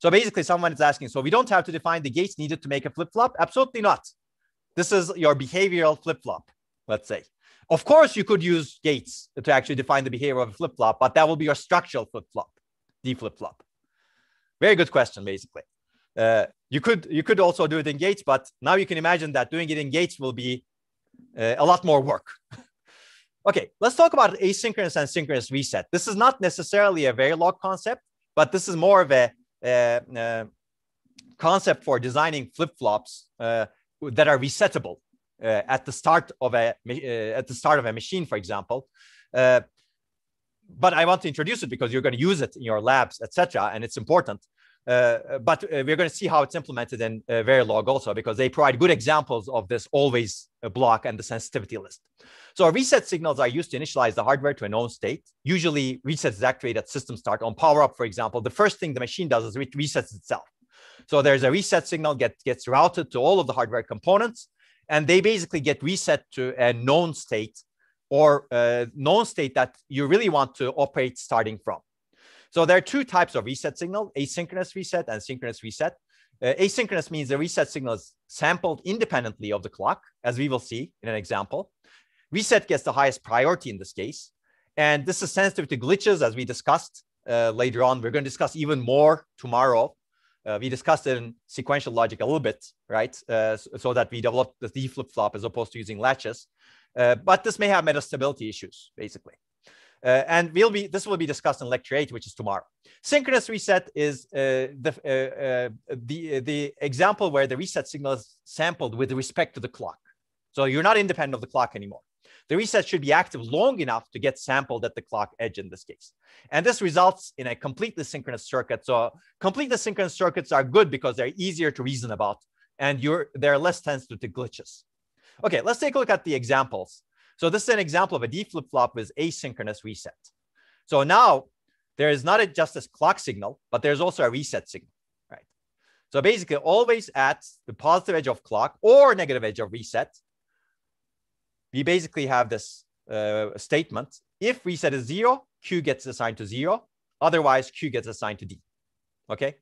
A: So basically, someone is asking, so we don't have to define the gates needed to make a flip flop? Absolutely not. This is your behavioral flip flop, let's say. Of course, you could use gates to actually define the behavior of a flip flop, but that will be your structural flip flop, the flip flop. Very good question, basically. Uh, you could you could also do it in gates, but now you can imagine that doing it in gates will be uh, a lot more work. okay, let's talk about asynchronous and synchronous reset. This is not necessarily a Verilog concept, but this is more of a uh, uh, concept for designing flip-flops uh, that are resettable at the start of a at the start of a machine, for example but I want to introduce it because you're going to use it in your labs, etc., and it's important. Uh, but uh, we're going to see how it's implemented in uh, Verilog also because they provide good examples of this always block and the sensitivity list. So reset signals are used to initialize the hardware to a known state. Usually resets is activated at system start. On power up, for example, the first thing the machine does is it resets itself. So there's a reset signal get, gets routed to all of the hardware components, and they basically get reset to a known state or a known state that you really want to operate starting from. So there are two types of reset signal, asynchronous reset and synchronous reset. Uh, asynchronous means the reset signal is sampled independently of the clock, as we will see in an example. Reset gets the highest priority in this case. And this is sensitive to glitches, as we discussed uh, later on. We're going to discuss even more tomorrow. Uh, we discussed it in sequential logic a little bit, right? Uh, so, so, that we developed the D flip flop as opposed to using latches. Uh, but this may have metastability issues, basically. Uh, and we'll be this will be discussed in lecture eight, which is tomorrow. Synchronous reset is uh, the uh, uh, the the example where the reset signal is sampled with respect to the clock. So you're not independent of the clock anymore. The reset should be active long enough to get sampled at the clock edge in this case. And this results in a completely synchronous circuit. So completely synchronous circuits are good because they're easier to reason about and you're they're less sensitive to glitches. Okay, let's take a look at the examples. So this is an example of a D flip-flop with asynchronous reset. So now there is not a, just a clock signal, but there's also a reset signal, right? So basically always at the positive edge of clock or negative edge of reset, we basically have this uh, statement. If reset is zero, Q gets assigned to zero. Otherwise, Q gets assigned to D, okay?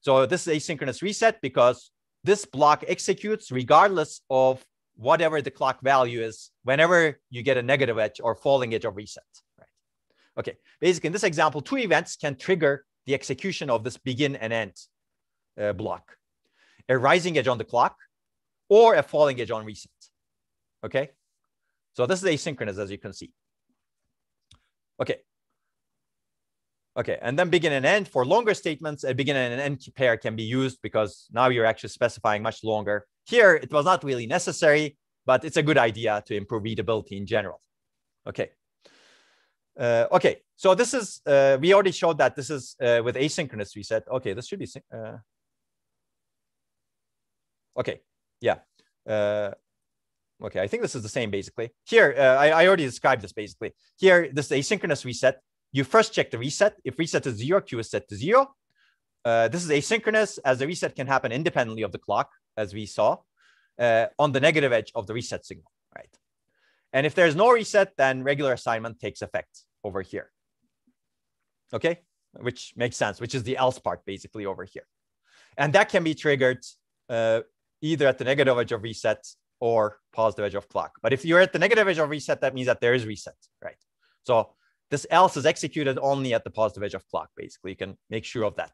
A: So this is asynchronous reset because this block executes regardless of whatever the clock value is whenever you get a negative edge or falling edge of reset. Right. Okay. Basically, in this example, two events can trigger the execution of this begin and end uh, block: a rising edge on the clock or a falling edge on reset. Okay. So this is asynchronous, as you can see. Okay. Okay, and then begin and end for longer statements, a begin and an end pair can be used because now you're actually specifying much longer. Here, it was not really necessary, but it's a good idea to improve readability in general. Okay. Uh, okay, so this is, uh, we already showed that this is uh, with asynchronous reset. Okay, this should be, uh, okay, yeah. Uh, okay, I think this is the same basically. Here, uh, I, I already described this basically. Here, this asynchronous reset you first check the reset. If reset is zero, Q is set to zero. This is asynchronous as the reset can happen independently of the clock, as we saw, uh, on the negative edge of the reset signal, right? And if there's no reset, then regular assignment takes effect over here. Okay, which makes sense, which is the else part basically over here. And that can be triggered uh, either at the negative edge of reset or positive edge of clock. But if you're at the negative edge of reset, that means that there is reset, right? So this else is executed only at the positive edge of clock, basically. You can make sure of that.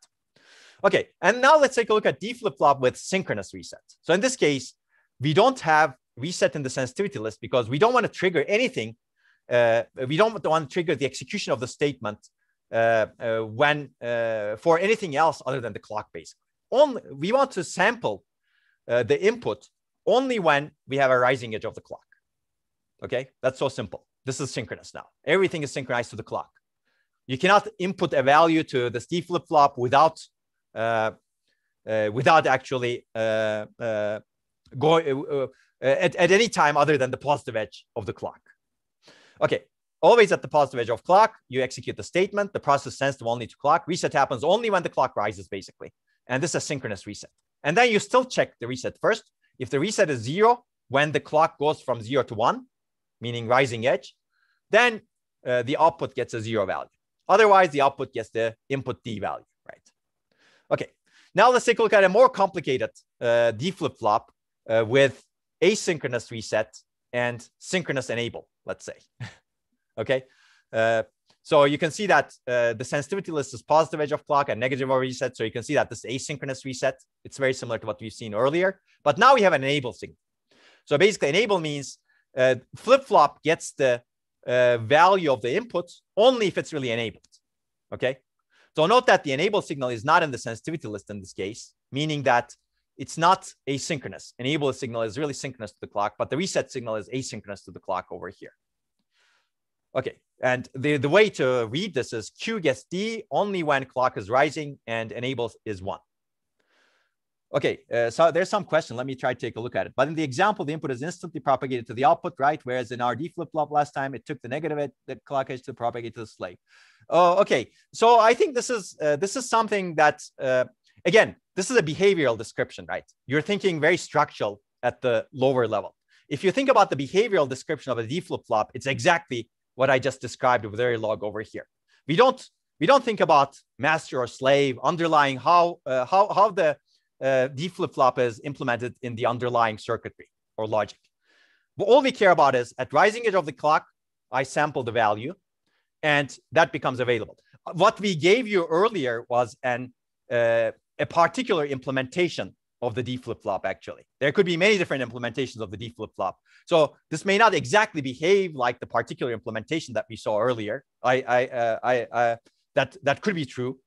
A: Okay, and now let's take a look at D flip-flop with synchronous reset. So in this case, we don't have reset in the sensitivity list because we don't want to trigger anything. Uh, we don't want to trigger the execution of the statement uh, uh, when uh, for anything else other than the clock, base. Only we want to sample uh, the input only when we have a rising edge of the clock. Okay, that's so simple. This is synchronous now. Everything is synchronized to the clock. You cannot input a value to the D flip flop without without actually uh, uh going uh, uh, at, at any time other than the positive edge of the clock. Okay, always at the positive edge of clock, you execute the statement. The process sends them only to clock. Reset happens only when the clock rises, basically. And this is a synchronous reset. And then you still check the reset first. If the reset is zero, when the clock goes from zero to one, meaning rising edge, then uh, the output gets a zero value. Otherwise, the output gets the input D value? Okay, now let's take a look at a more complicated uh, D flip-flop uh, with asynchronous reset and synchronous enable, let's say. okay, uh, so you can see that uh, the sensitivity list is positive edge of clock and negative of reset. So you can see that this asynchronous reset, it's very similar to what we've seen earlier. But now we have an enable signal. So basically enable means uh, flip-flop gets the uh, value of the input only if it's really enabled. Okay. So note that the enable signal is not in the sensitivity list in this case, meaning that it's not asynchronous. Enable signal is really synchronous to the clock, but the reset signal is asynchronous to the clock over here. Okay, and the, the way to read this is Q gets D only when clock is rising and enable is one. Okay, uh, so there's some question. Let me try to take a look at it. But in the example, the input is instantly propagated to the output, right? Whereas in our D flip-flop last time, it took the negative at the clock edge to propagate to the slave. Oh, okay. So I think this is uh, this is something that uh, again, this is a behavioral description, right? You're thinking very structural at the lower level. If you think about the behavioral description of a D flip-flop, it's exactly what I just described with Verilog over here. We don't we don't think about master or slave underlying how uh, how how the uh, D flip-flop is implemented in the underlying circuitry or logic. But all we care about is at rising edge of the clock, I sample the value and that becomes available. What we gave you earlier was an uh, a particular implementation of the D flip-flop actually. There could be many different implementations of the D flip-flop. So this may not exactly behave like the particular implementation that we saw earlier. I, I, uh, I, uh, that, that could be true,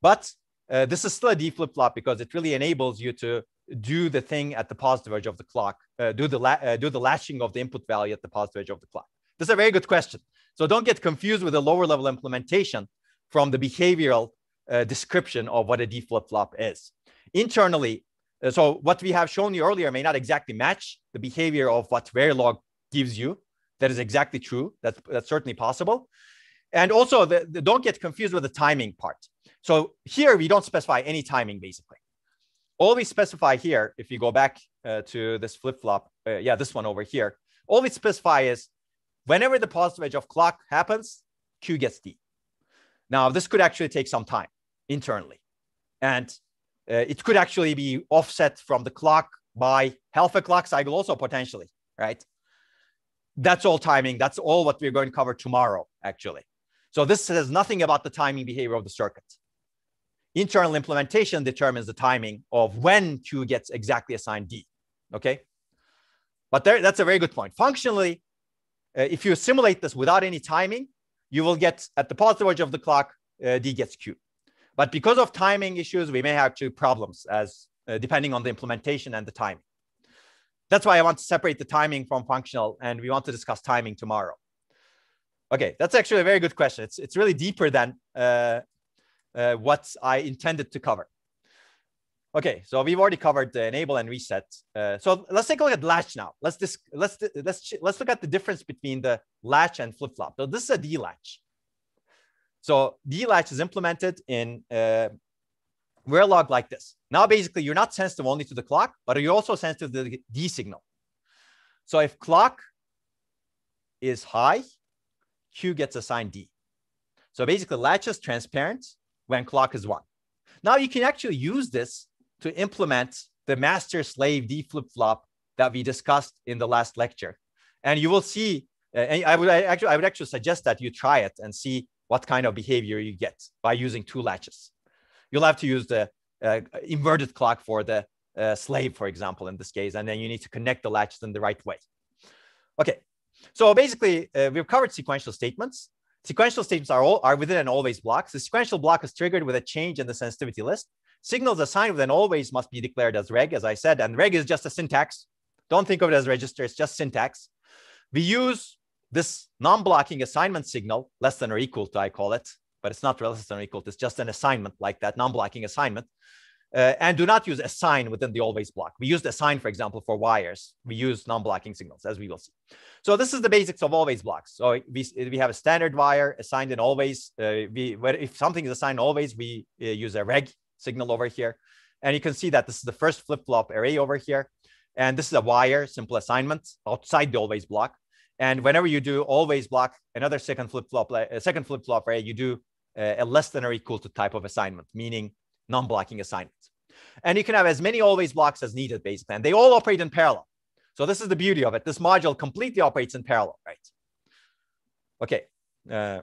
A: but uh, this is still a D flip-flop because it really enables you to do the thing at the positive edge of the clock, uh, do the uh, do the latching of the input value at the positive edge of the clock. This is a very good question. So don't get confused with the lower level implementation from the behavioral uh, description of what a D flip-flop is. Internally, uh, so what we have shown you earlier may not exactly match the behavior of what Verilog gives you. That is exactly true. That's, that's certainly possible. And also, the, the, don't get confused with the timing part. So here we don't specify any timing basically. All we specify here, if you go back uh, to this flip-flop, uh, yeah, this one over here, all we specify is whenever the positive edge of clock happens, Q gets D. Now, this could actually take some time internally. And uh, it could actually be offset from the clock by half a clock cycle also potentially. right? That's all timing. That's all what we're going to cover tomorrow, actually. So this says nothing about the timing behavior of the circuit. Internal implementation determines the timing of when Q gets exactly assigned D, okay? But there, that's a very good point. Functionally, uh, if you simulate this without any timing, you will get at the positive edge of the clock, uh, D gets Q. But because of timing issues, we may have two problems as uh, depending on the implementation and the timing. That's why I want to separate the timing from functional, and we want to discuss timing tomorrow. Okay, that's actually a very good question. It's, it's really deeper than uh, uh, what I intended to cover. Okay, so we've already covered the enable and reset. Uh, so let's take a look at latch now. Let's let's let's let's look at the difference between the latch and flip flop. So this is a D latch. So D latch is implemented in uh, Verilog like this. Now, basically, you're not sensitive only to the clock, but you're also sensitive to the D signal. So if clock is high, Q gets assigned D. So basically, latch is transparent when clock is one. Now you can actually use this to implement the master slave D flip flop that we discussed in the last lecture. And you will see, uh, I would actually, I would actually suggest that you try it and see what kind of behavior you get by using two latches. You'll have to use the uh, inverted clock for the uh, slave, for example, in this case, and then you need to connect the latches in the right way. Okay, so basically, uh, we've covered sequential statements. Sequential statements are, all, are within an always block. The sequential block is triggered with a change in the sensitivity list. Signals assigned with an always must be declared as reg, as I said, and reg is just a syntax. Don't think of it as register, it's just syntax. We use this non-blocking assignment signal, less than or equal to, I call it, but it's not less than or equal to, it's just an assignment like that, non-blocking assignment. Uh, and do not use assign within the always block. We used assign, for example, for wires. We use non-blocking signals, as we will see. So this is the basics of always blocks. So we, we have a standard wire assigned in always. Uh, we, if something is assigned always, we uh, use a reg signal over here. And you can see that this is the first flip-flop array over here. And this is a wire, simple assignment outside the always block. And whenever you do always block another second flip-flop, a second flip-flop array, you do uh, a less than or equal to type of assignment, meaning non-blocking assignments. And you can have as many always blocks as needed, basically. And they all operate in parallel. So this is the beauty of it. This module completely operates in parallel, right? Okay. Uh,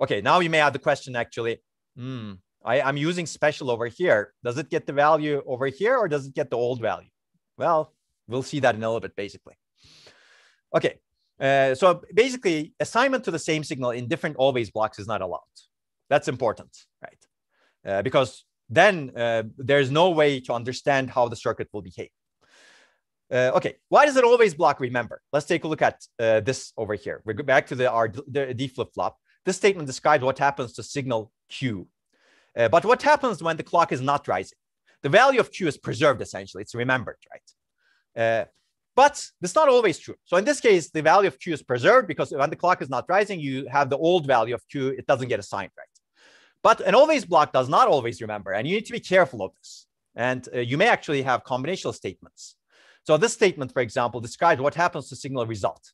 A: okay, now you may have the question actually, hmm, I, I'm using special over here. Does it get the value over here or does it get the old value? Well, we'll see that in a little bit, basically. Okay, uh, so basically assignment to the same signal in different always blocks is not allowed. That's important, right? Uh, because then uh, there's no way to understand how the circuit will behave. Uh, okay, why does it always block remember? Let's take a look at uh, this over here. We go back to the, our the D flip-flop. This statement describes what happens to signal Q. Uh, but what happens when the clock is not rising? The value of Q is preserved, essentially. It's remembered, right? Uh, but that's not always true. So in this case, the value of Q is preserved because when the clock is not rising, you have the old value of Q. It doesn't get assigned, right? But an always block does not always remember, and you need to be careful of this. And uh, you may actually have combinational statements. So this statement, for example, describes what happens to signal result.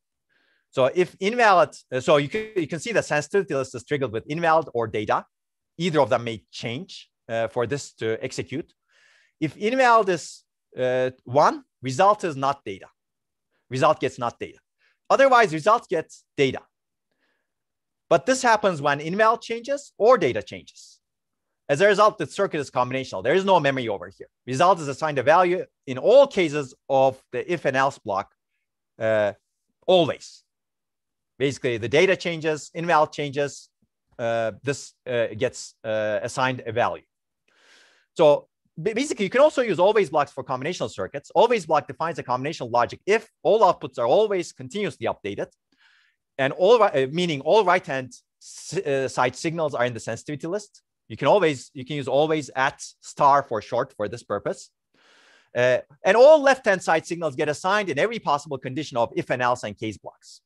A: So if invalid, uh, so you can, you can see the sensitivity list is triggered with invalid or data. Either of them may change uh, for this to execute. If invalid is uh, one, result is not data. Result gets not data. Otherwise, result gets data. But this happens when invalid changes or data changes. As a result, the circuit is combinational. There is no memory over here. Result is assigned a value in all cases of the if and else block, uh, always. Basically, the data changes, invalid changes, uh, this uh, gets uh, assigned a value. So basically, you can also use always blocks for combinational circuits. Always block defines a combinational logic if all outputs are always continuously updated and all uh, meaning all right hand uh, side signals are in the sensitivity list. You can always you can use always at star for short for this purpose. Uh, and all left hand side signals get assigned in every possible condition of if and else and case blocks.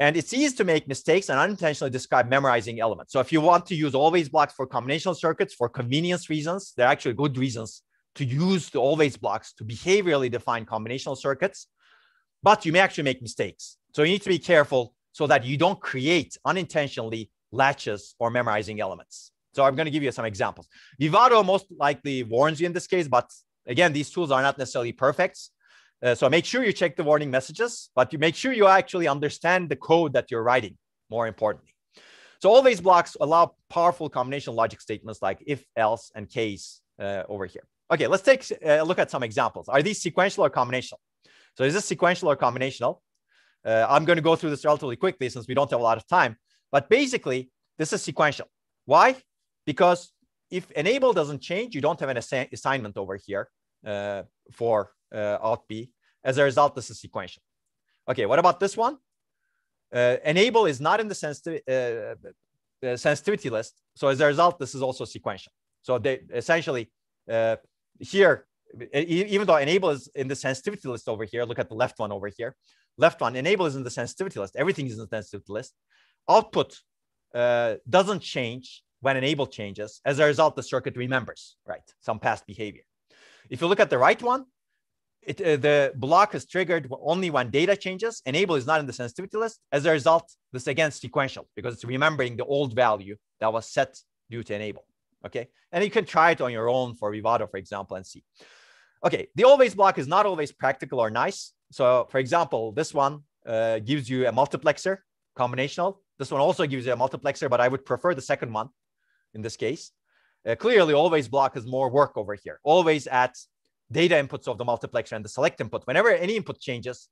A: And it's easy to make mistakes and unintentionally describe memorizing elements. So if you want to use always blocks for combinational circuits for convenience reasons, there are actually good reasons to use the always blocks to behaviorally define combinational circuits, but you may actually make mistakes. So you need to be careful so that you don't create unintentionally latches or memorizing elements. So I'm going to give you some examples. Vivado most likely warns you in this case, but again, these tools are not necessarily perfect. Uh, so make sure you check the warning messages, but you make sure you actually understand the code that you're writing, more importantly. So all these blocks allow powerful combination logic statements like if, else, and case uh, over here. Okay, let's take a look at some examples. Are these sequential or combinational? So is this sequential or combinational? Uh, I'm going to go through this relatively quickly since we don't have a lot of time. But basically, this is sequential. Why? Because if enable doesn't change, you don't have an assi assignment over here uh, for uh, out B. As a result, this is sequential. Okay, what about this one? Uh, enable is not in the sensitivity, uh, sensitivity list. So as a result, this is also sequential. So they essentially uh, here, even though enable is in the sensitivity list over here, look at the left one over here. Left one, enable is in the sensitivity list. Everything is in the sensitivity list. Output uh, doesn't change when enable changes. As a result, the circuit remembers, right, some past behavior. If you look at the right one, it, uh, the block is triggered only when data changes. Enable is not in the sensitivity list. As a result, this again sequential because it's remembering the old value that was set due to enable. Okay, and you can try it on your own for Vivado, for example, and see. Okay, the always block is not always practical or nice. So, for example, this one uh, gives you a multiplexer, combinational. This one also gives you a multiplexer, but I would prefer the second one in this case. Uh, clearly, always block is more work over here. Always at data inputs of the multiplexer and the select input. Whenever any input changes,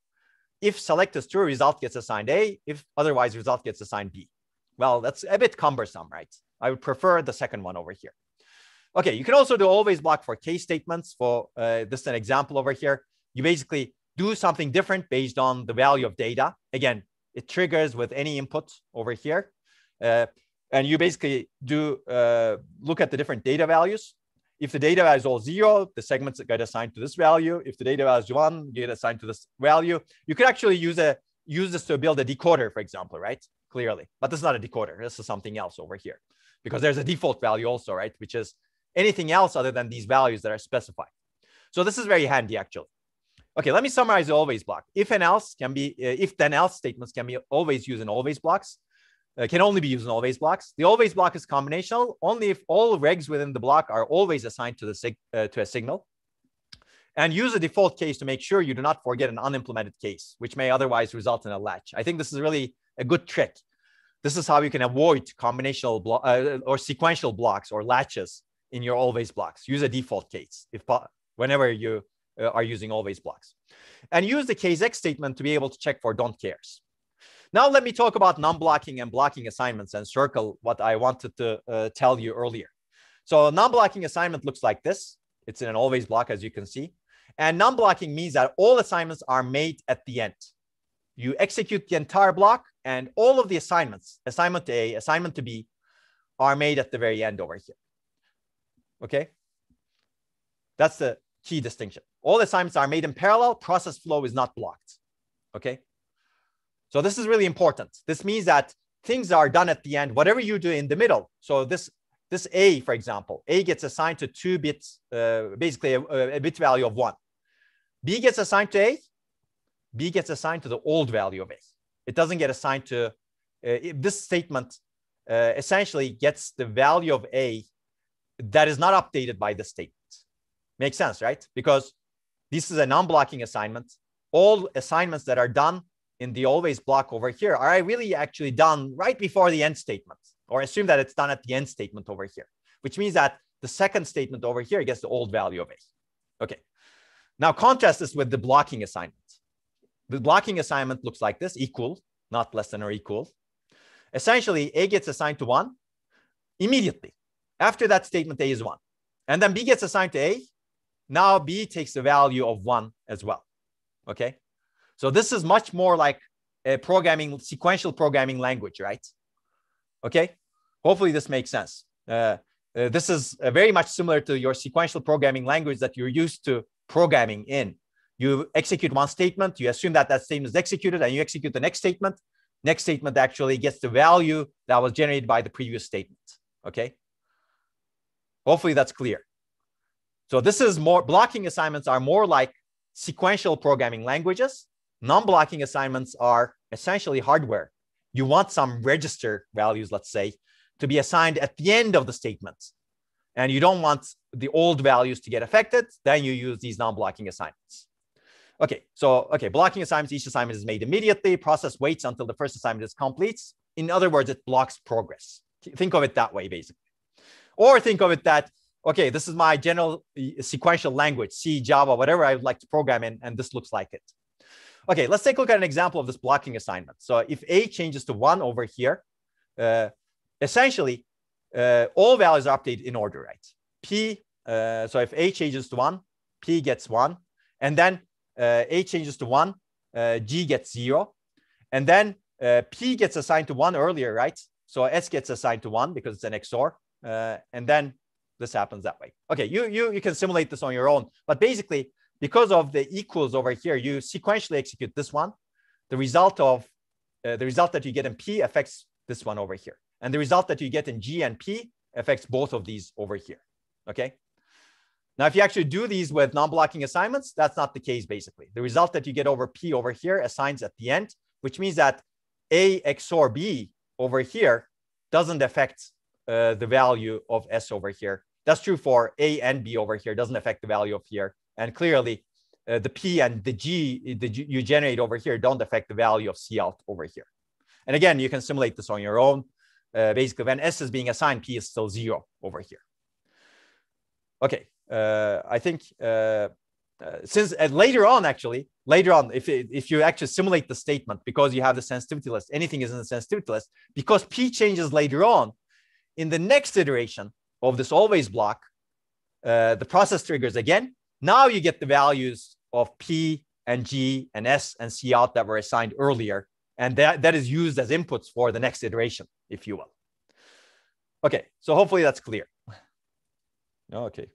A: if select is true, result gets assigned A. If otherwise, result gets assigned B. Well, that's a bit cumbersome, right? I would prefer the second one over here. Okay, you can also do always block for case statements. For uh, this is an example over here. You basically do something different based on the value of data. Again, it triggers with any input over here. Uh, and you basically do uh, look at the different data values if the data value is all zero, the segments get assigned to this value. If the data value is one, you get assigned to this value. You could actually use a use this to build a decoder, for example, right? Clearly, but this is not a decoder. This is something else over here because there's a default value also, right? Which is anything else other than these values that are specified. So this is very handy actually. Okay, let me summarize the always block. If and else can be, uh, if then else statements can be always used in always blocks uh, can only be used in always blocks. The always block is combinational only if all regs within the block are always assigned to the sig uh, to a signal. And use a default case to make sure you do not forget an unimplemented case, which may otherwise result in a latch. I think this is really a good trick. This is how you can avoid combinational uh, or sequential blocks or latches in your always blocks. Use a default case if whenever you uh, are using always blocks. And use the case X statement to be able to check for don't cares. Now let me talk about non-blocking and blocking assignments and circle what I wanted to uh, tell you earlier. So non-blocking assignment looks like this. It's in an always block, as you can see. And non-blocking means that all assignments are made at the end. You execute the entire block and all of the assignments, assignment A, assignment to B, are made at the very end over here. Okay? That's the key distinction. All assignments are made in parallel. Process flow is not blocked. Okay? So this is really important. This means that things are done at the end, whatever you do in the middle. So this, this A, for example, A gets assigned to two bits, uh, basically a, a, bit value of one. B gets assigned to A, B gets assigned to the old value of A. It doesn't get assigned to, uh, this statement uh, essentially gets the value of A that is not updated by the statement. Makes sense, right? Because this is a non-blocking assignment. All assignments that are done in the always block over here are really actually done right before the end statement or assume that it's done at the end statement over here, which means that the second statement over here gets the old value of A. Okay. Now contrast this with the blocking assignment. The blocking assignment looks like this, equal, not less than or equal. Essentially, A gets assigned to one immediately. After that statement, A is one. And then B gets assigned to A. Now B takes the value of one as well. Okay. So this is much more like a programming, sequential programming language, right? Okay. Hopefully this makes sense. Uh, uh, this is uh, very much similar to your sequential programming language that you're used to programming in. You execute one statement, you assume that that statement is executed, and you execute the next statement. Next statement actually gets the value that was generated by the previous statement. Okay. Hopefully that's clear. So this is more blocking assignments are more like sequential programming languages Non-blocking assignments are essentially hardware. You want some register values, let's say, to be assigned at the end of the statement. And you don't want the old values to get affected. Then you use these non-blocking assignments. Okay, so okay, blocking assignments, each assignment is made immediately. Process waits until the first assignment is complete. In other words, it blocks progress. Think of it that way, basically. Or think of it that, okay, this is my general sequential language, C, Java, whatever I would like to program in, and this looks like it. Okay, let's take a look at an example of this blocking assignment. So if A changes to one over here, uh, essentially uh, all values are updated in order, right? P, uh, so if A changes to one, P gets one, and then uh, A changes to one, uh, G gets zero, and then uh, P gets assigned to one earlier, right? So S gets assigned to one because it's an XOR, and then this happens that way. Okay, you, you, you can simulate this on your own, but basically because of the equals over here, you sequentially execute this one. The result of uh, the result that you get in P affects this one over here. And the result that you get in G and P affects both of these over here. Okay. Now, if you actually do these with non-blocking assignments, that's not the case, basically. The result that you get over P over here assigns at the end, which means that A XOR B over here doesn't affect uh, the value of S over here. That's true for A and B over here, doesn't affect the value of here. And clearly, uh, the P and the G that you generate over here don't affect the value of C out over here. And again, you can simulate this on your own. Uh, basically, when S is being assigned, P is still zero over here. Okay, uh, I think uh, uh, since later on, actually, later on, if, if you actually simulate the statement because you have the sensitivity list, anything is in the sensitivity list, because P changes later on, in the next iteration of this always block, uh, the process triggers again, now you get the values of P and G and S and C out that were assigned earlier. And that, that is used as inputs for the next iteration, if you will. Okay, so hopefully that's clear. Okay.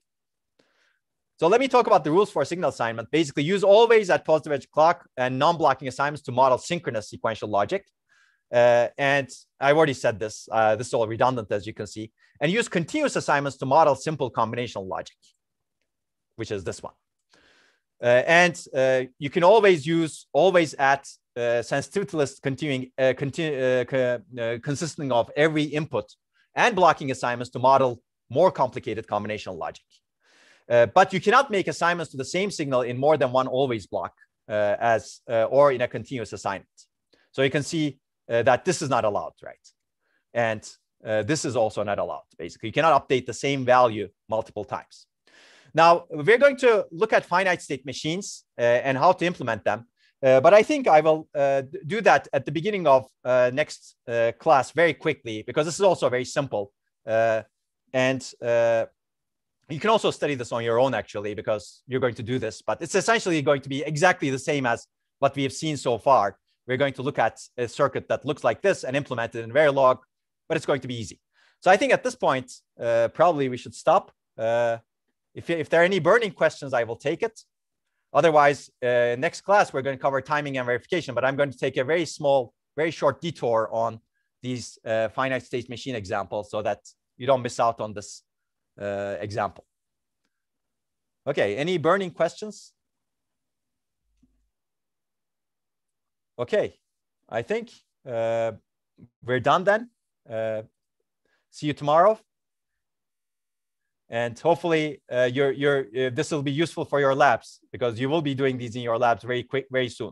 A: So let me talk about the rules for signal assignment. Basically, use always at positive edge clock and non-blocking assignments to model synchronous sequential logic. Uh, and I've already said this. Uh, this is all redundant, as you can see. And use continuous assignments to model simple combinational logic which is this one. Uh, and uh, you can always use always at uh, sensitivity list continuing uh, continu uh, consisting of every input and blocking assignments to model more complicated combinational logic. but you cannot make assignments to the same signal in more than one always block as or in a continuous assignment. So you can see that this is not allowed, right? And this is also not allowed. Basically, you cannot update the same value multiple times. Now, we're going to look at finite state machines uh, and how to implement them. Uh, but I think I will uh, do that at the beginning of uh, next uh, class very quickly because this is also very simple. Uh, and you can also study this on your own actually because you're going to do this, but it's essentially going to be exactly the same as what we have seen so far. We're going to look at a circuit that looks like this and implement it in Verilog, but it's going to be easy. So I think at this point, probably we should stop. If, if there are any burning questions, I will take it. Otherwise, uh, next class, we're going to cover timing and verification, but I'm going to take a very small, very short detour on these uh, finite state machine examples so that you don't miss out on this uh, example. Okay, any burning questions? Okay, I think uh, we're done then. Uh, see you tomorrow and hopefully uh, uh, this will be useful for your labs because you will be doing these in your labs very quick very soon